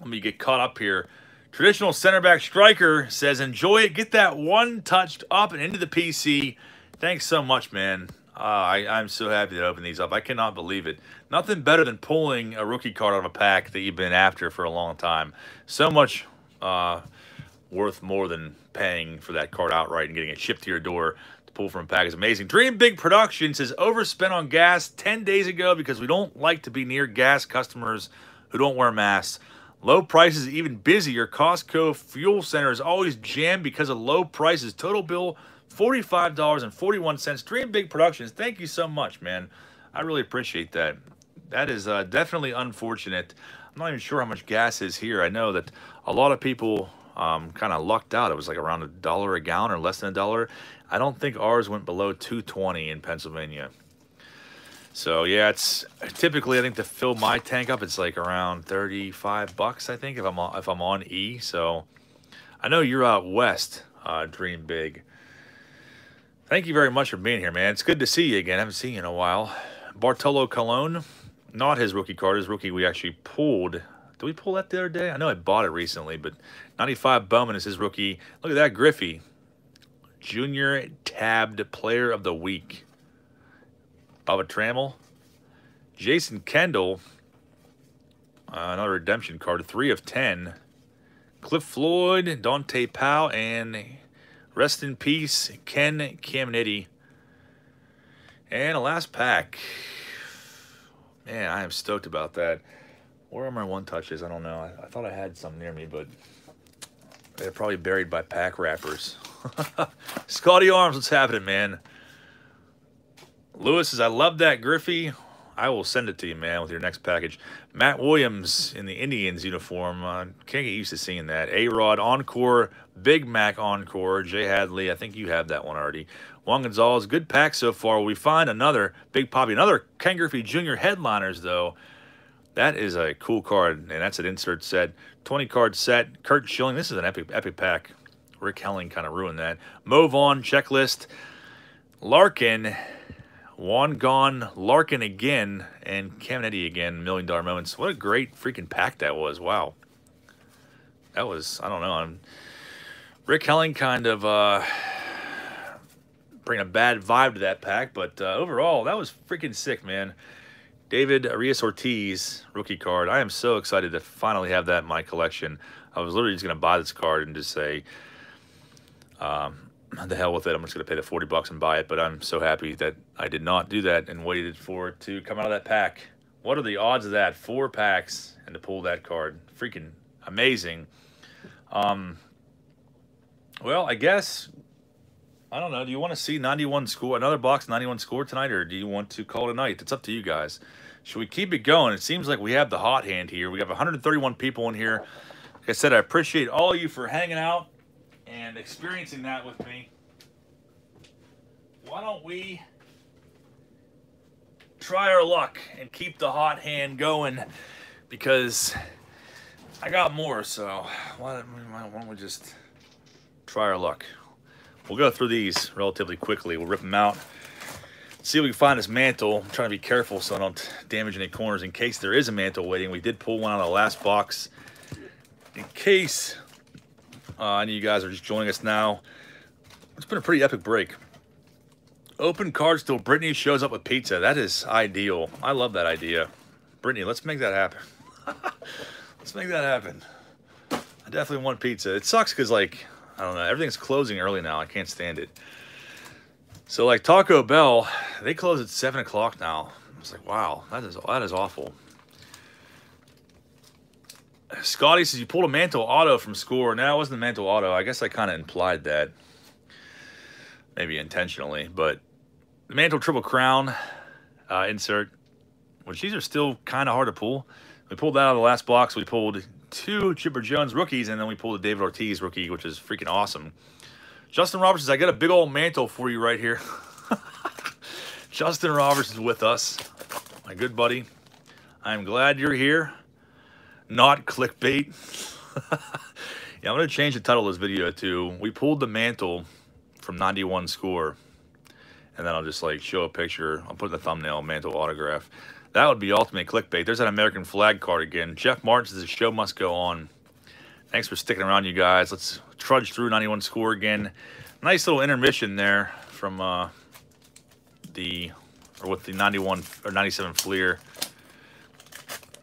Let me get caught up here. Traditional center back striker says, enjoy it. Get that one touched up and into the PC. Thanks so much, man. Uh, I, I'm so happy to open these up. I cannot believe it. Nothing better than pulling a rookie card out of a pack that you've been after for a long time. So much uh, worth more than paying for that card outright and getting it shipped to your door to pull from a pack is amazing. Dream Big Production says, overspent on gas 10 days ago because we don't like to be near gas customers who don't wear masks. Low prices, even busier. Costco Fuel Center is always jammed because of low prices. Total bill $45.41. Dream Big Productions, thank you so much, man. I really appreciate that. That is uh, definitely unfortunate. I'm not even sure how much gas is here. I know that a lot of people um, kind of lucked out. It was like around a dollar a gallon or less than a dollar. I don't think ours went below 220 in Pennsylvania. So yeah, it's typically I think to fill my tank up, it's like around 35 bucks. I think if I'm on, if I'm on E. So I know you're out west. Uh, dream big. Thank you very much for being here, man. It's good to see you again. I haven't seen you in a while. Bartolo Colon. Not his rookie card. His rookie we actually pulled. Did we pull that the other day? I know I bought it recently, but 95 Bowman is his rookie. Look at that, Griffey. Junior tabbed player of the week. Bubba Trammell. Jason Kendall. Uh, another redemption card. Three of 10. Cliff Floyd, Dante Powell, and rest in peace, Ken Caminiti. And a last pack. Man, I am stoked about that. Where are my one touches? I don't know. I, I thought I had some near me, but they're probably buried by pack wrappers. Scotty Arms, what's happening, man? Lewis says, I love that Griffey. I will send it to you, man, with your next package. Matt Williams in the Indians uniform. Uh, can't get used to seeing that. A-Rod Encore, Big Mac Encore, Jay Hadley. I think you have that one already. Juan Gonzalez, good pack so far. We find another Big Poppy, another Ken Griffey Jr. headliners, though. That is a cool card, and that's an insert set. 20 card set. Curt Schilling. This is an epic epic pack. Rick Helling kind of ruined that. Mo Vaughn, checklist. Larkin, Juan gone, Larkin again, and Caminiti again, Million Dollar Moments. What a great freaking pack that was. Wow. That was, I don't know. I'm, Rick Helling kind of uh, bring a bad vibe to that pack, but uh, overall, that was freaking sick, man. David Arias Ortiz, rookie card. I am so excited to finally have that in my collection. I was literally just going to buy this card and just say, um, the hell with it. I'm just going to pay the 40 bucks and buy it. But I'm so happy that I did not do that and waited for it to come out of that pack. What are the odds of that? Four packs and to pull that card. Freaking amazing. Um, well, I guess, I don't know. Do you want to see 91 score, another box 91 score tonight, or do you want to call it a night? It's up to you guys. Should we keep it going? It seems like we have the hot hand here. We have 131 people in here. Like I said, I appreciate all of you for hanging out and experiencing that with me, why don't we try our luck and keep the hot hand going? Because I got more, so why don't, we, why don't we just try our luck? We'll go through these relatively quickly. We'll rip them out. See if we can find this mantle. I'm trying to be careful so I don't damage any corners in case there is a mantle waiting. We did pull one out of the last box in case uh, I know you guys are just joining us now. It's been a pretty epic break. Open cards till Brittany shows up with pizza. That is ideal. I love that idea. Brittany, let's make that happen. let's make that happen. I definitely want pizza. It sucks because, like, I don't know, everything's closing early now. I can't stand it. So, like, Taco Bell, they close at 7 o'clock now. I was like, wow, that is, that is awful. Scotty says you pulled a mantle auto from score. Now it wasn't a mantle auto. I guess I kind of implied that. Maybe intentionally. But the mantle triple crown uh, insert, which these are still kind of hard to pull. We pulled that out of the last box. We pulled two Chipper Jones rookies, and then we pulled a David Ortiz rookie, which is freaking awesome. Justin Roberts says, I got a big old mantle for you right here. Justin Roberts is with us, my good buddy. I'm glad you're here not clickbait. yeah, I'm going to change the title of this video to We Pulled the Mantle from 91 Score. And then I'll just like show a picture. I'll put in the thumbnail, mantle autograph. That would be ultimate clickbait. There's that American flag card again. Jeff Martin says the show must go on. Thanks for sticking around, you guys. Let's trudge through 91 score again. Nice little intermission there from uh, the, or with the 91 or 97 Fleer.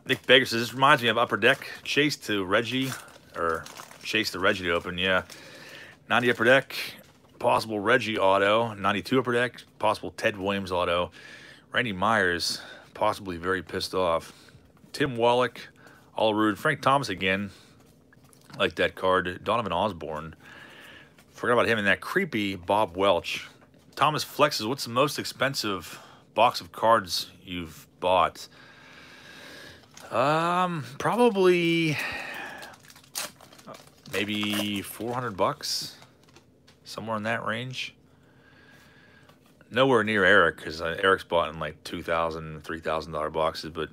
Nick Baker says, this reminds me of Upper Deck. Chase to Reggie, or Chase to Reggie to open, yeah. 90 Upper Deck, possible Reggie auto. 92 Upper Deck, possible Ted Williams auto. Randy Myers, possibly very pissed off. Tim Wallach, all rude. Frank Thomas again, like that card. Donovan Osborne. Forgot about him and that creepy Bob Welch. Thomas flexes, what's the most expensive box of cards you've bought? Um, probably maybe 400 bucks, somewhere in that range. Nowhere near Eric, because uh, Eric's bought in like $2,000, $3,000 boxes, but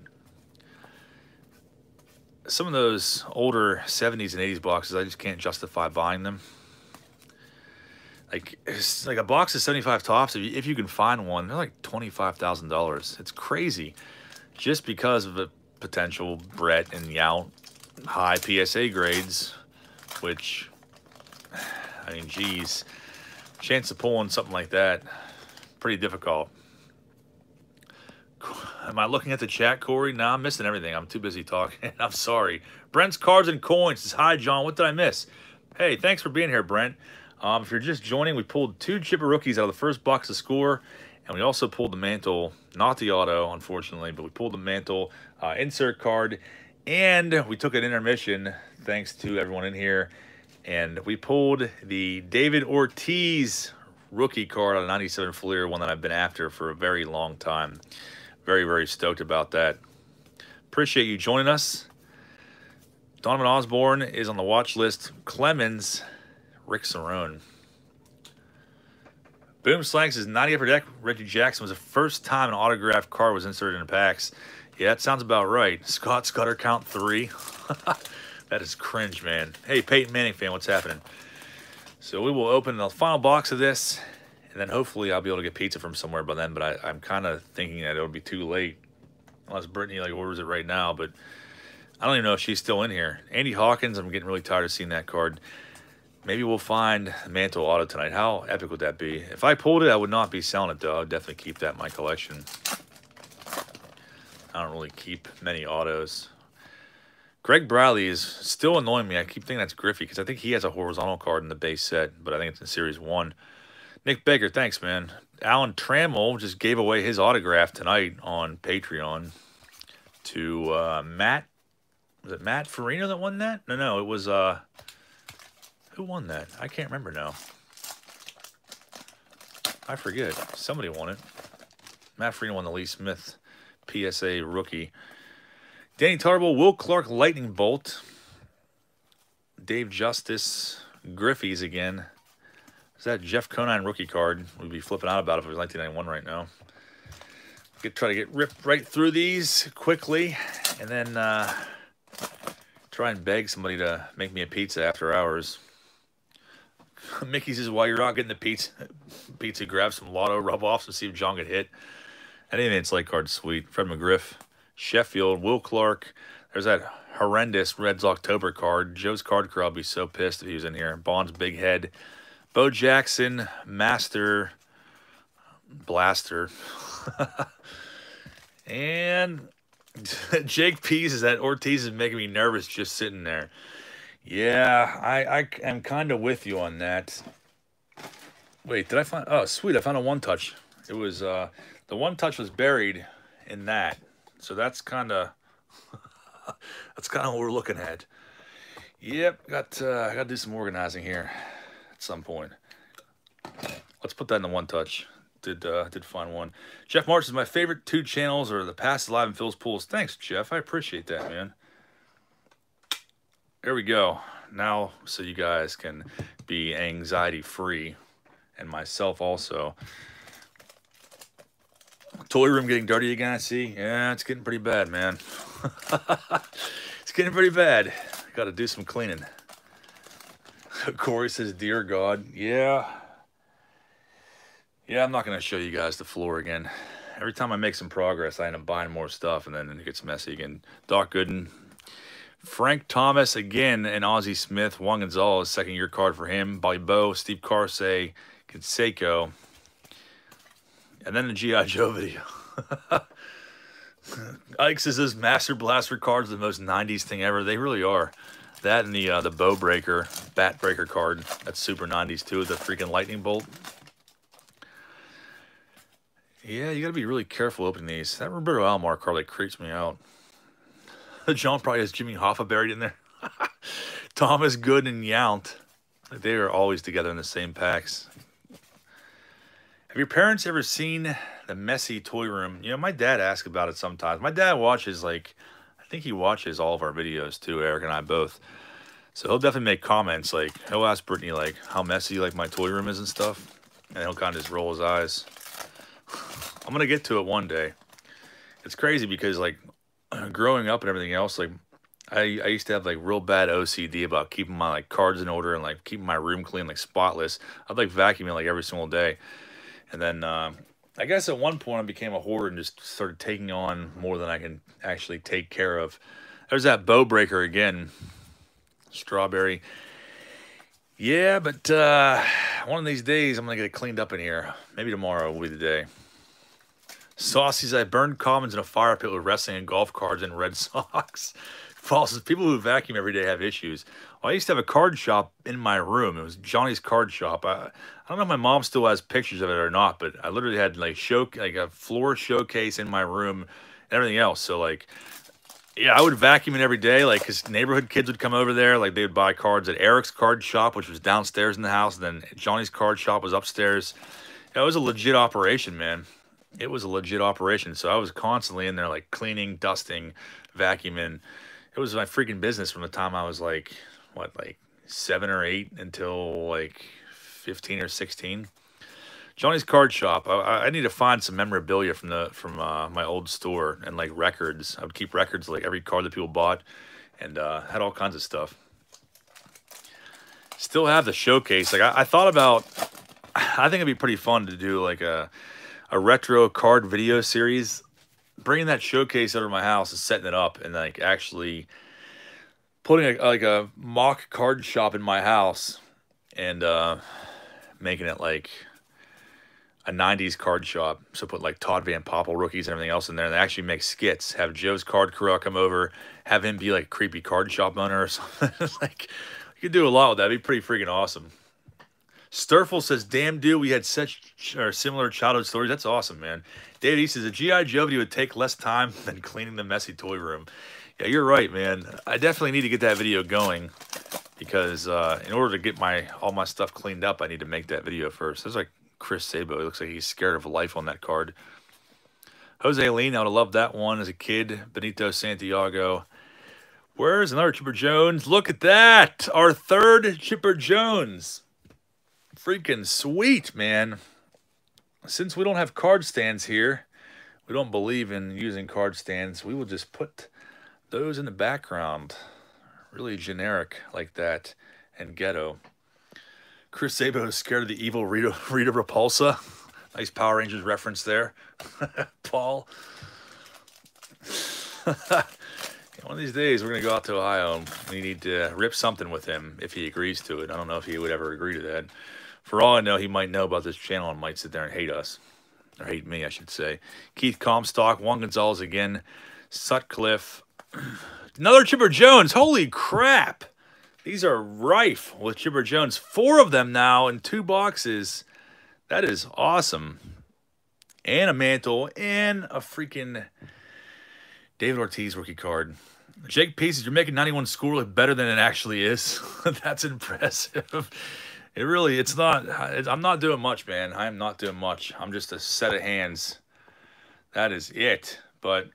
some of those older 70s and 80s boxes, I just can't justify buying them. like it's like a box of 75 Topps if you, if you can find one they're like $25000 it's crazy just because of the potential brett and yount high psa grades which i mean geez chance of pulling something like that pretty difficult Am I looking at the chat, Corey? No, I'm missing everything. I'm too busy talking. I'm sorry. Brent's Cards and Coins says, Hi, John. What did I miss? Hey, thanks for being here, Brent. Um, if you're just joining, we pulled two chipper rookies out of the first box of score, and we also pulled the mantle, not the auto, unfortunately, but we pulled the mantle uh, insert card, and we took an intermission, thanks to everyone in here, and we pulled the David Ortiz rookie card on a 97 Fleer, one that I've been after for a very long time. Very, very stoked about that. Appreciate you joining us. Donovan Osborne is on the watch list. Clemens, Rick Cerone. Boom Slanks is 90 upper deck. Reggie Jackson was the first time an autographed card was inserted in packs. Yeah, that sounds about right. Scott Scudder count three. that is cringe, man. Hey, Peyton Manning fan, what's happening? So we will open the final box of this and then hopefully I'll be able to get pizza from somewhere by then. But I, I'm kind of thinking that it'll be too late unless Brittany like orders it right now. But I don't even know if she's still in here. Andy Hawkins, I'm getting really tired of seeing that card. Maybe we'll find Mantle Auto tonight. How epic would that be? If I pulled it, I would not be selling it though. I would definitely keep that in my collection. I don't really keep many autos. Greg Briley is still annoying me. I keep thinking that's Griffey because I think he has a horizontal card in the base set, but I think it's in Series 1. Nick Baker, thanks, man. Alan Trammell just gave away his autograph tonight on Patreon to uh, Matt. Was it Matt Farina that won that? No, no, it was uh, who won that? I can't remember now. I forget. Somebody won it. Matt Farina won the Lee Smith PSA rookie. Danny Tartabull, Will Clark Lightning Bolt. Dave Justice, Griffey's again. Is that Jeff Conine rookie card? We'd be flipping out about if it was 1991 right now. Could try to get ripped right through these quickly, and then uh, try and beg somebody to make me a pizza after hours. Mickey says, while you're out getting the pizza, pizza, grab some lotto rub-offs and see if John get hit. Anything it's like card sweet. Fred McGriff, Sheffield, Will Clark. There's that horrendous Reds October card. Joe's card crew, I'll be so pissed if he was in here. Bond's big head. Bo Jackson, Master Blaster. and Jake Pease is that Ortiz is making me nervous just sitting there. Yeah, I, I am kind of with you on that. Wait, did I find? Oh, sweet! I found a one touch. It was uh, the one touch was buried in that, so that's kind of that's kind of what we're looking at. Yep, got uh, I got to do some organizing here at some point. Let's put that in the one touch. Did uh, did find one. Jeff March is my favorite two channels or the past live and Phil's pools. Thanks, Jeff. I appreciate that, man. There we go. Now, so you guys can be anxiety free, and myself also. Toy room getting dirty again. I see. Yeah, it's getting pretty bad, man. it's getting pretty bad. Got to do some cleaning. Corey says, Dear God. Yeah. Yeah, I'm not going to show you guys the floor again. Every time I make some progress, I end up buying more stuff, and then it gets messy again. Doc Gooden. Frank Thomas again, and Ozzie Smith. Juan Gonzalez, second year card for him. Bobby Bo, Steve Carsey, Canseco. And then the G.I. Joe video. Ike's is this Master Blaster cards the most 90s thing ever. They really are. That and the uh, the Bo Breaker, bat breaker card. That's super 90s too. The freaking lightning bolt. Yeah, you got to be really careful opening these. That Roberto Alomar card like creeps me out. John probably has Jimmy Hoffa buried in there. Thomas Good and Yount. They are always together in the same packs. Have your parents ever seen the messy toy room? You know, my dad asks about it sometimes. My dad watches like I think he watches all of our videos too, Eric and I both. So he'll definitely make comments like he'll ask Brittany like how messy like my toy room is and stuff. And he'll kind of just roll his eyes. I'm gonna get to it one day. It's crazy because like growing up and everything else, like I, I used to have like real bad OCD about keeping my like cards in order and like keeping my room clean, like spotless. I'd like vacuuming like every single day. And then uh, I guess at one point I became a hoarder and just started taking on more than I can actually take care of. There's that Bo Breaker again. Strawberry. Yeah, but uh, one of these days I'm to get it cleaned up in here. Maybe tomorrow will be the day. Saucy's, I burned commons in a fire pit with wrestling and golf cards and Red Sox. False. People who vacuum every day have issues. Well, I used to have a card shop in my room. It was Johnny's Card Shop. I, I don't know if my mom still has pictures of it or not, but I literally had like show like a floor showcase in my room and everything else. So like yeah, I would vacuum it every day, like, because neighborhood kids would come over there. Like, they would buy cards at Eric's card shop, which was downstairs in the house. And then Johnny's card shop was upstairs. It was a legit operation, man. It was a legit operation. So I was constantly in there, like, cleaning, dusting, vacuuming. It was my freaking business from the time I was, like, what, like, seven or eight until, like, 15 or 16. Johnny's Card Shop. I, I, need to find some memorabilia from the from uh, my old store and like records. I would keep records like every card that people bought, and uh, had all kinds of stuff. Still have the showcase. Like I, I thought about. I think it'd be pretty fun to do like a a retro card video series. Bringing that showcase over my house and setting it up and like actually putting a, like a mock card shop in my house and uh, making it like a 90s card shop. So put like Todd Van Poppel rookies and everything else in there. And they actually make skits. Have Joe's Card Corral come over, have him be like creepy card shop owner or something. like, you could do a lot with that. It'd be pretty freaking awesome. Sturfel says, damn, dude, we had such or similar childhood stories. That's awesome, man. David, he says, a G.I. Joe would take less time than cleaning the messy toy room. Yeah, you're right, man. I definitely need to get that video going because uh, in order to get my all my stuff cleaned up, I need to make that video first. There's like Chris Sabo. He looks like he's scared of life on that card. Jose Lean, I would have loved that one as a kid. Benito Santiago. Where's another Chipper Jones? Look at that. Our third Chipper Jones. Freaking sweet, man. Since we don't have card stands here, we don't believe in using card stands, we will just put those in the background. Really generic like that and ghetto. Chris Sabo is scared of the evil Rita, Rita Repulsa. Nice Power Rangers reference there. Paul. One of these days, we're going to go out to Ohio and we need to rip something with him if he agrees to it. I don't know if he would ever agree to that. For all I know, he might know about this channel and might sit there and hate us. Or hate me, I should say. Keith Comstock, Juan Gonzalez again, Sutcliffe. Another Chipper Jones. Holy crap. These are rife with Chipper Jones. Four of them now in two boxes. That is awesome. And a mantle and a freaking David Ortiz rookie card. Jake Pieces, you're making 91 score look better than it actually is. That's impressive. It really, it's not, I'm not doing much, man. I am not doing much. I'm just a set of hands. That is it. But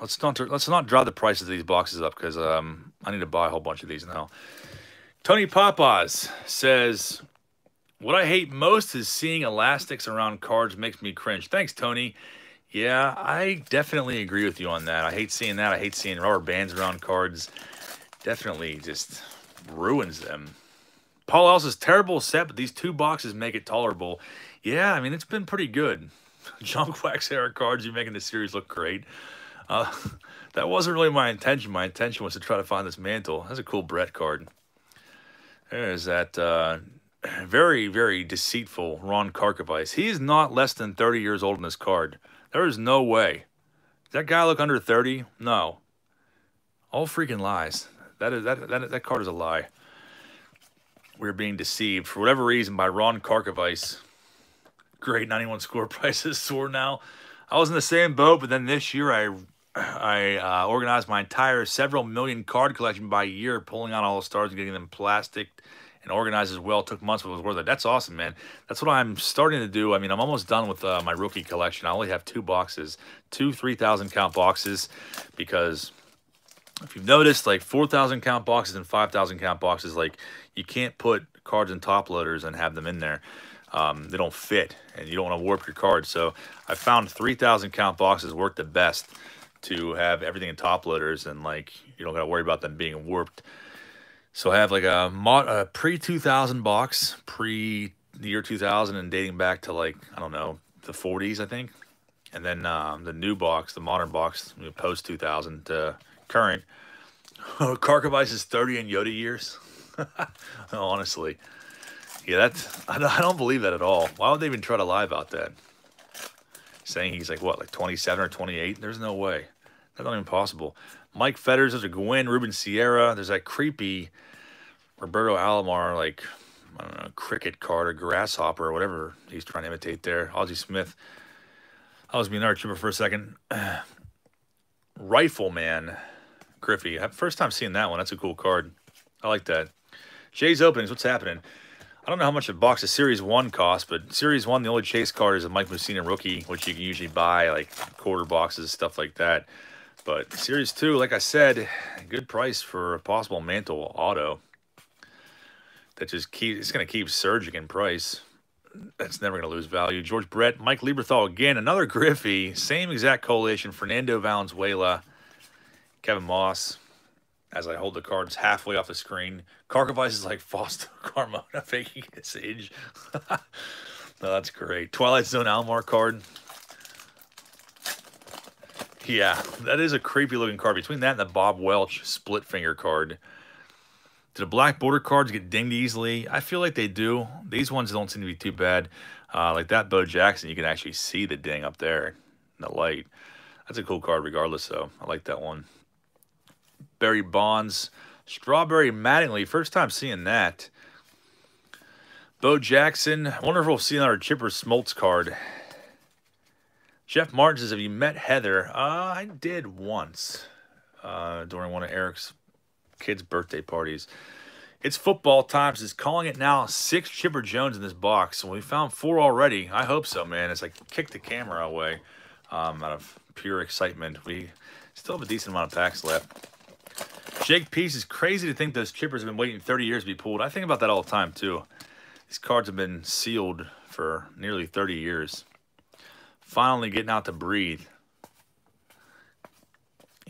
let's not let's not draw the prices of these boxes up because um, I need to buy a whole bunch of these now. Tony Papas says, "What I hate most is seeing elastics around cards makes me cringe." Thanks, Tony. Yeah, I definitely agree with you on that. I hate seeing that. I hate seeing rubber bands around cards. Definitely just ruins them. Paul Ellis is terrible set, but these two boxes make it tolerable. Yeah, I mean, it's been pretty good. Junk Wax Era cards, you're making the series look great. Uh, that wasn't really my intention. My intention was to try to find this mantle. That's a cool Brett card. There's that uh, very, very deceitful Ron Karkovice. He is not less than 30 years old in this card. There is no way. Does that guy look under 30? No. All freaking lies. That is that that that card is a lie. We're being deceived for whatever reason by Ron Karkovice. Great 91 score prices soar now. I was in the same boat, but then this year I I uh, organized my entire several million card collection by year, pulling out all the stars and getting them plastic and organized as well. It took months, but it was worth it. That's awesome, man. That's what I'm starting to do. I mean, I'm almost done with uh, my rookie collection. I only have two boxes, two 3,000 count boxes, because if you've noticed, like 4,000 count boxes and 5,000 count boxes, like you can't put cards in top loaders and have them in there. Um, they don't fit, and you don't want to warp your cards. So I found 3,000 count boxes work the best to have everything in top loaders and like you don't got to worry about them being warped. So I have like a, a pre 2000 box, pre the year 2000 and dating back to like, I don't know, the 40s, I think. And then um, the new box, the modern box, post 2000 to current. Karkovice is 30 in Yoda years. Honestly. Yeah, that's, I don't believe that at all. Why would they even try to lie about that? Saying he's like, what, like 27 or 28? There's no way. That's not even possible. Mike Fetters, there's a Gwynn, Ruben Sierra. There's that creepy Roberto Alomar, like, I don't know, cricket card or grasshopper or whatever he's trying to imitate there. Ozzie Smith. I was being another for a second. Rifleman Griffey. First time seeing that one. That's a cool card. I like that. Jay's openings. What's happening? I don't know how much a box of Series 1 costs, but Series 1, the only chase card is a Mike Mussina rookie, which you can usually buy, like quarter boxes, stuff like that. But Series 2, like I said, good price for a possible Mantle auto. That just keeps, it's going to keep surging in price. That's never going to lose value. George Brett, Mike Lieberthal again, another Griffey, same exact coalition, Fernando Valenzuela, Kevin Maas, as I hold the cards halfway off the screen. Karkovice is like Fausto Carmona faking his age. no, that's great. Twilight Zone Alomar card. Yeah, that is a creepy looking card. Between that and the Bob Welch split finger card. Do the black border cards get dinged easily? I feel like they do. These ones don't seem to be too bad. Uh, like that Bo Jackson, you can actually see the ding up there in the light. That's a cool card regardless, though. I like that one. Barry Bonds, Strawberry Mattingly. First time seeing that. Bo Jackson. I wonder if we'll see another Chipper Smoltz card. Jeff Martin says, have you met Heather? Uh, I did once uh, during one of Eric's kids' birthday parties. It's football time. He's calling it now six Chipper Jones in this box. we found four already. I hope so, man. It's like kick the camera away um, out of pure excitement. We still have a decent amount of packs left. Jake Peace is crazy to think those chippers have been waiting 30 years to be pulled. I think about that all the time, too. These cards have been sealed for nearly 30 years. Finally getting out to breathe.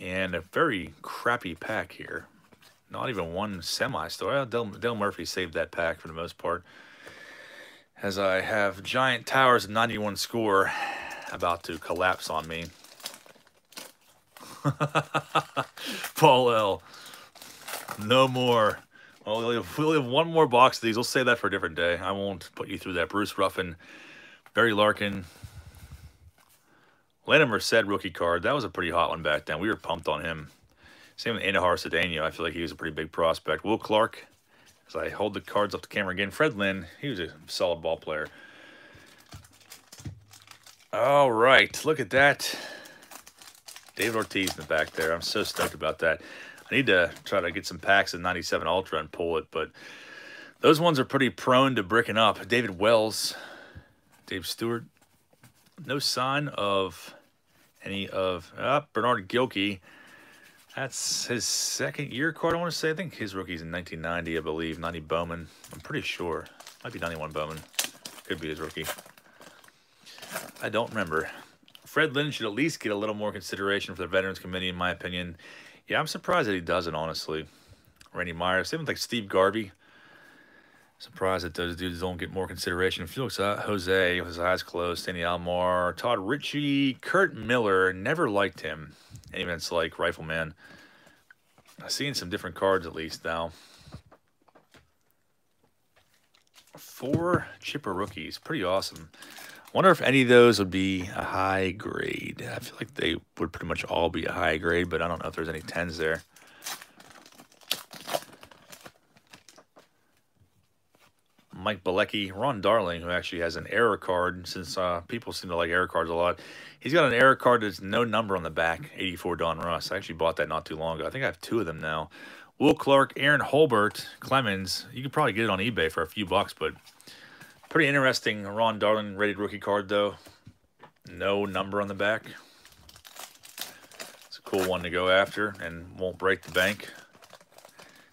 And a very crappy pack here. Not even one semi-store. Dale, Dale Murphy saved that pack for the most part. As I have Giant Towers of 91 score about to collapse on me. Paul L. No more. Well, we'll have, we'll have one more box of these. We'll save that for a different day. I won't put you through that. Bruce Ruffin, Barry Larkin, Landon Merced rookie card. That was a pretty hot one back then. We were pumped on him. Same with Andujar Cedeno. I feel like he was a pretty big prospect. Will Clark, as I hold the cards up the camera again. Fred Lynn, he was a solid ball player. All right, look at that. David Ortiz in the back there. I'm so stoked about that. I need to try to get some packs of 97 Ultra and pull it, but those ones are pretty prone to bricking up. David Wells, Dave Stewart, no sign of any of uh, Bernard Gilkey. That's his second year card, I want to say. I think his rookie's in 1990, I believe. 90 Bowman. I'm pretty sure. Might be 91 Bowman. Could be his rookie. I don't remember. Fred Lynn should at least get a little more consideration for the Veterans Committee, in my opinion. Yeah, I'm surprised that he doesn't, honestly. Randy Myers, same with like Steve Garvey. Surprised that those dudes don't get more consideration. Felix uh, Jose, with his eyes closed, Danny Alomar, Todd Ritchie, Kurt Miller, never liked him. And even it's like Rifleman. I've seen some different cards at least now. Four chipper rookies. Pretty awesome wonder if any of those would be a high grade. I feel like they would pretty much all be a high grade, but I don't know if there's any 10s there. Mike Bielecki, Ron Darling, who actually has an error card, since uh, people seem to like error cards a lot. He's got an error card that's no number on the back, 84 Donruss. I actually bought that not too long ago. I think I have two of them now. Will Clark, Aaron Holbert, Clemens. You could probably get it on eBay for a few bucks, but Pretty interesting Ron Darling rated rookie card, though. No number on the back. It's a cool one to go after and won't break the bank.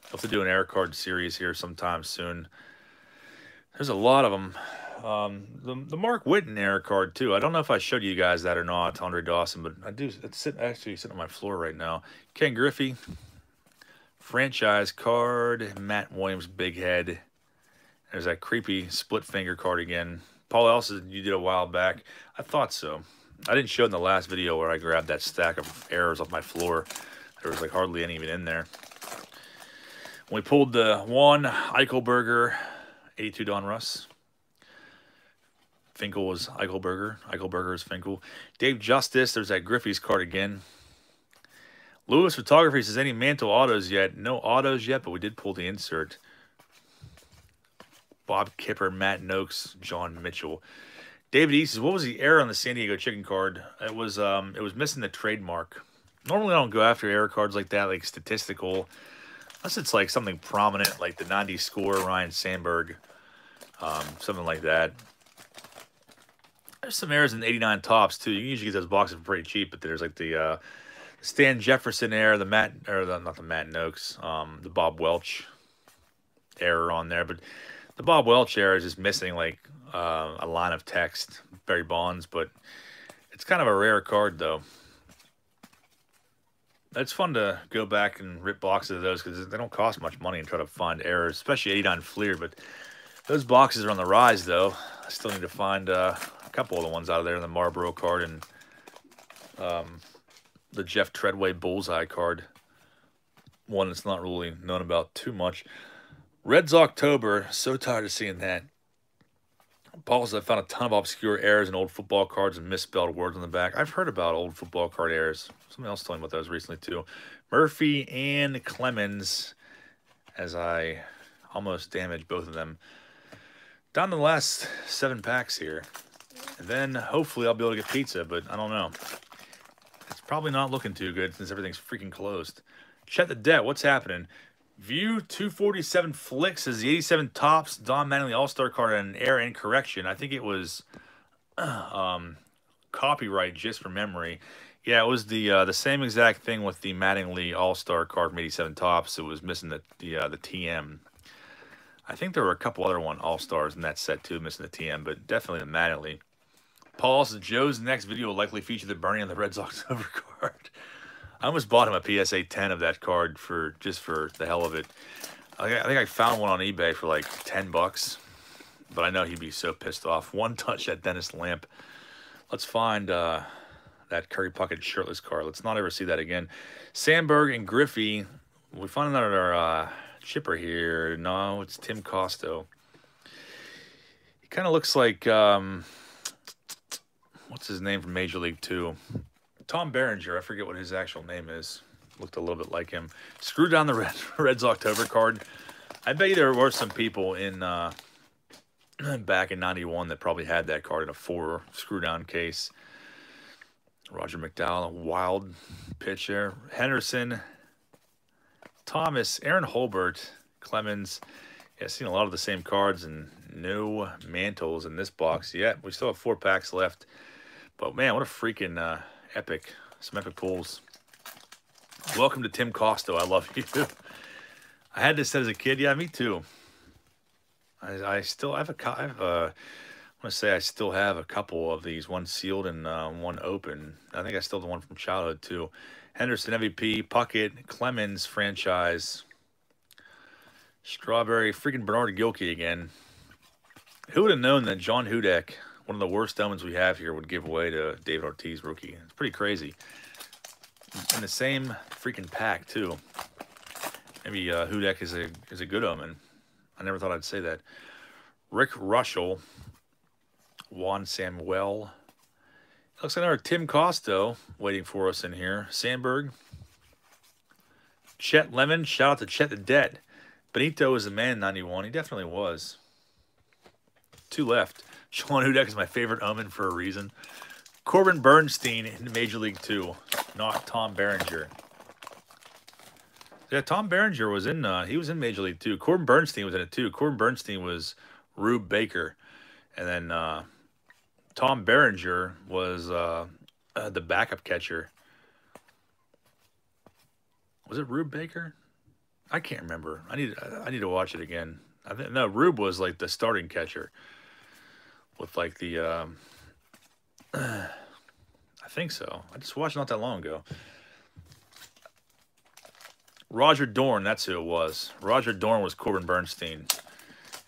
I'll have to do an air card series here sometime soon. There's a lot of them. Um, the, the Mark Whiten era card too. I don't know if I showed you guys that or not, Andre Dawson, but I do. It's sitting, actually sitting on my floor right now. Ken Griffey, franchise card. Matt Williams, big head. There's that creepy split finger card again. Paul Elson, you did a while back. I thought so. I didn't show in the last video where I grabbed that stack of errors off my floor. There was like hardly any even in there. we pulled the one Eichelberger 82 Donruss. Finkel was Eichelberger. Eichelberger is Finkel. Dave Justice, there's that Griffey's card again. Lewis Photography says any Mantle autos yet? No autos yet, but we did pull the insert. Bob Kipper, Matt Nokes, John Mitchell. David E says, "What was the error on the San Diego chicken card? It was um, it was missing the trademark. Normally, I don't go after error cards like that, like statistical, unless it's like something prominent, like the 90 score Ryne Sandberg, um, something like that. There's some errors in 89 Topps too. You can usually get those boxes for pretty cheap, but there's like the uh, Stan Jefferson error, the Matt or the, not the Matt Nokes, um, the Bob Welch error on there, but the Bob Welch error is just missing like uh, a line of text, Barry Bonds, but it's kind of a rare card though. It's fun to go back and rip boxes of those because they don't cost much money and try to find errors, especially 89 Fleer. But those boxes are on the rise though. I still need to find uh, a couple of the ones out of there in the Marlboro card and um, the Jeff Treadway Bullseye card. One that's not really known about too much. Reds October. So tired of seeing that. Paul says I found a ton of obscure errors in old football cards and misspelled words on the back. I've heard about old football card errors. Somebody else told me about those recently too. Murphy and Clemens, as I almost damaged both of them. Down the last seven packs here. And then hopefully I'll be able to get pizza, but I don't know. It's probably not looking too good since everything's freaking closed. Check the debt. What's happening? View 247 Flicks is the 87 Topps Don Mattingly All-Star card and an error and correction. I think it was um, copyright just for memory. Yeah, it was the uh, the same exact thing with the Mattingly All-Star card from 87 Topps. It was missing the the, uh, the TM. I think there were a couple other one All-Stars in that set too, missing the TM, but definitely the Mattingly. Paul says Joe's next video will likely feature the Bernie of the Red Sox over card. I almost bought him a PSA 10 of that card for just for the hell of it. I think I found one on eBay for like 10 bucks, but I know he'd be so pissed off. One touch at Dennis Lamp. Let's find uh, that Kirby Puckett shirtless card. Let's not ever see that again. Sandberg and Griffey. We find another uh, chipper here. No, it's Tim Costo. He kind of looks like um, what's his name from Major League Two? Tom Berenger, I forget what his actual name is. Looked a little bit like him. Screw down the Red, Reds October card. I bet you there were some people in uh, back in 91 that probably had that card in a four screw down case. Roger McDowell, a wild pitcher. Henderson, Thomas, Aaron Holbert, Clemens. Yeah, seen a lot of the same cards and no mantles in this box yet. We still have four packs left. But man, what a freaking uh, epic. Some epic pulls. Welcome to Tim Costo. I love you. I had this as a kid. Yeah, me too. I, I still have a I have a I want to say I still have a couple of these, one sealed and uh, one open. I think I still have the one from childhood too. Henderson MVP, Puckett, Clemens franchise, Strawberry, freaking Bernard Gilkey again. Who would have known that John Hudek one of the worst omens we have here would give away to David Ortiz rookie. It's pretty crazy. In the same freaking pack too. Maybe uh, Hudek is a is a good omen. I never thought I'd say that. Rick Russell, Juan Samuel. Looks like another Tim Costo waiting for us in here. Sandberg. Chet Lemon. Shout out to Chet the Debt. Benito was a man 91. He definitely was. Two left. Sean Hudek is my favorite omen for a reason. Corbin Bernsen in Major League Two, not Tom Berenger. Yeah, Tom Berenger was in. Uh, he was in Major League Two. Corbin Bernsen was in it too. Corbin Bernsen was Rube Baker, and then uh, Tom Berenger was uh, uh, the backup catcher. Was it Rube Baker? I can't remember. I need I need to watch it again. I think no, Rube was like the starting catcher with like the. Um, I think so. I just watched not that long ago. Roger Dorn, that's who it was. Roger Dorn was Corbin Bernsen,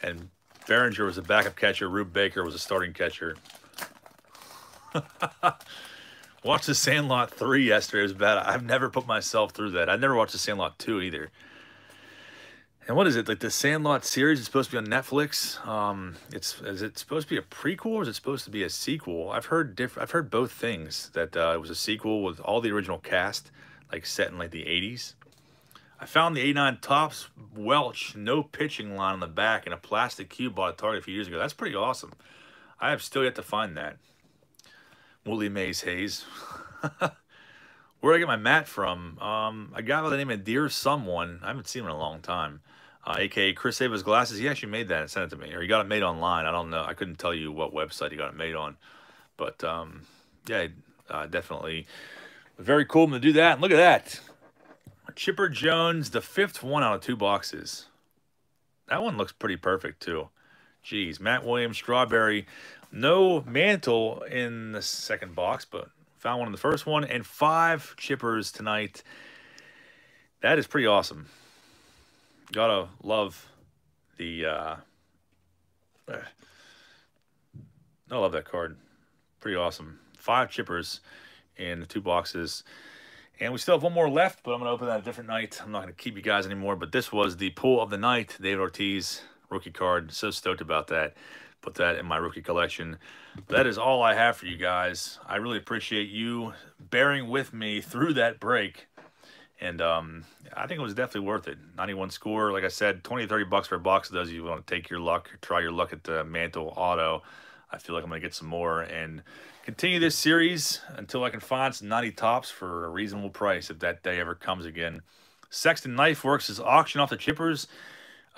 and Berenger was a backup catcher. Rube Baker was a starting catcher. watched the Sandlot 3 yesterday. It was bad. I've never put myself through that. I've never watched the Sandlot 2 either. And what is it? Like the Sandlot series is supposed to be on Netflix. Um, it's is it supposed to be a prequel or is it supposed to be a sequel? I've heard different. I've heard both things. That uh, it was a sequel with all the original cast, like set in like the 80s. I found the 89 Topps Welch no pitching line on the back in a plastic cube bought at Target a few years ago. That's pretty awesome. I have still yet to find that. Willie Mays Hayes. Where I get my mat from? Um, a guy by the name of Dear Someone. I haven't seen him in a long time. Uh, AKA Chris Ava's Glasses. He actually made that and sent it to me. Or he got it made online. I don't know. I couldn't tell you what website he got it made on. But um, yeah, uh, definitely very cool to do that. And look at that. Chipper Jones, the fifth one out of two boxes. That one looks pretty perfect, too. Jeez, Matt Williams, Strawberry. No mantle in the second box, but found one in the first one. And five chippers tonight. That is pretty awesome. Gotta love the... Uh, I love that card. Pretty awesome. Five chippers in the two boxes. And we still have one more left, but I'm going to open that a different night. I'm not going to keep you guys anymore, but this was the pull of the night. David Ortiz, rookie card. So stoked about that. Put that in my rookie collection. That is all I have for you guys. I really appreciate you bearing with me through that break. And um, I think it was definitely worth it. 91 score, like I said, 20 30 bucks for a box of those. You want to take your luck, try your luck at the Mantle Auto. I feel like I'm going to get some more and continue this series until I can find some 90 Topps for a reasonable price if that day ever comes again. Sexton Knife Works is auction off the chippers.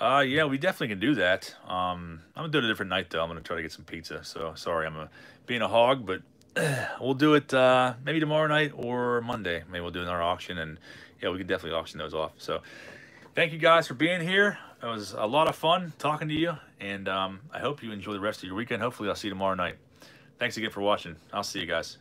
Uh, yeah, we definitely can do that. Um, I'm going to do it a different night, though. I'm going to try to get some pizza. So, sorry, I'm a, being a hog, but we'll do it uh, maybe tomorrow night or Monday. Maybe we'll do another auction, and, yeah, we can definitely auction those off. So, thank you guys for being here. It was a lot of fun talking to you, and um, I hope you enjoy the rest of your weekend. Hopefully, I'll see you tomorrow night. Thanks again for watching. I'll see you guys.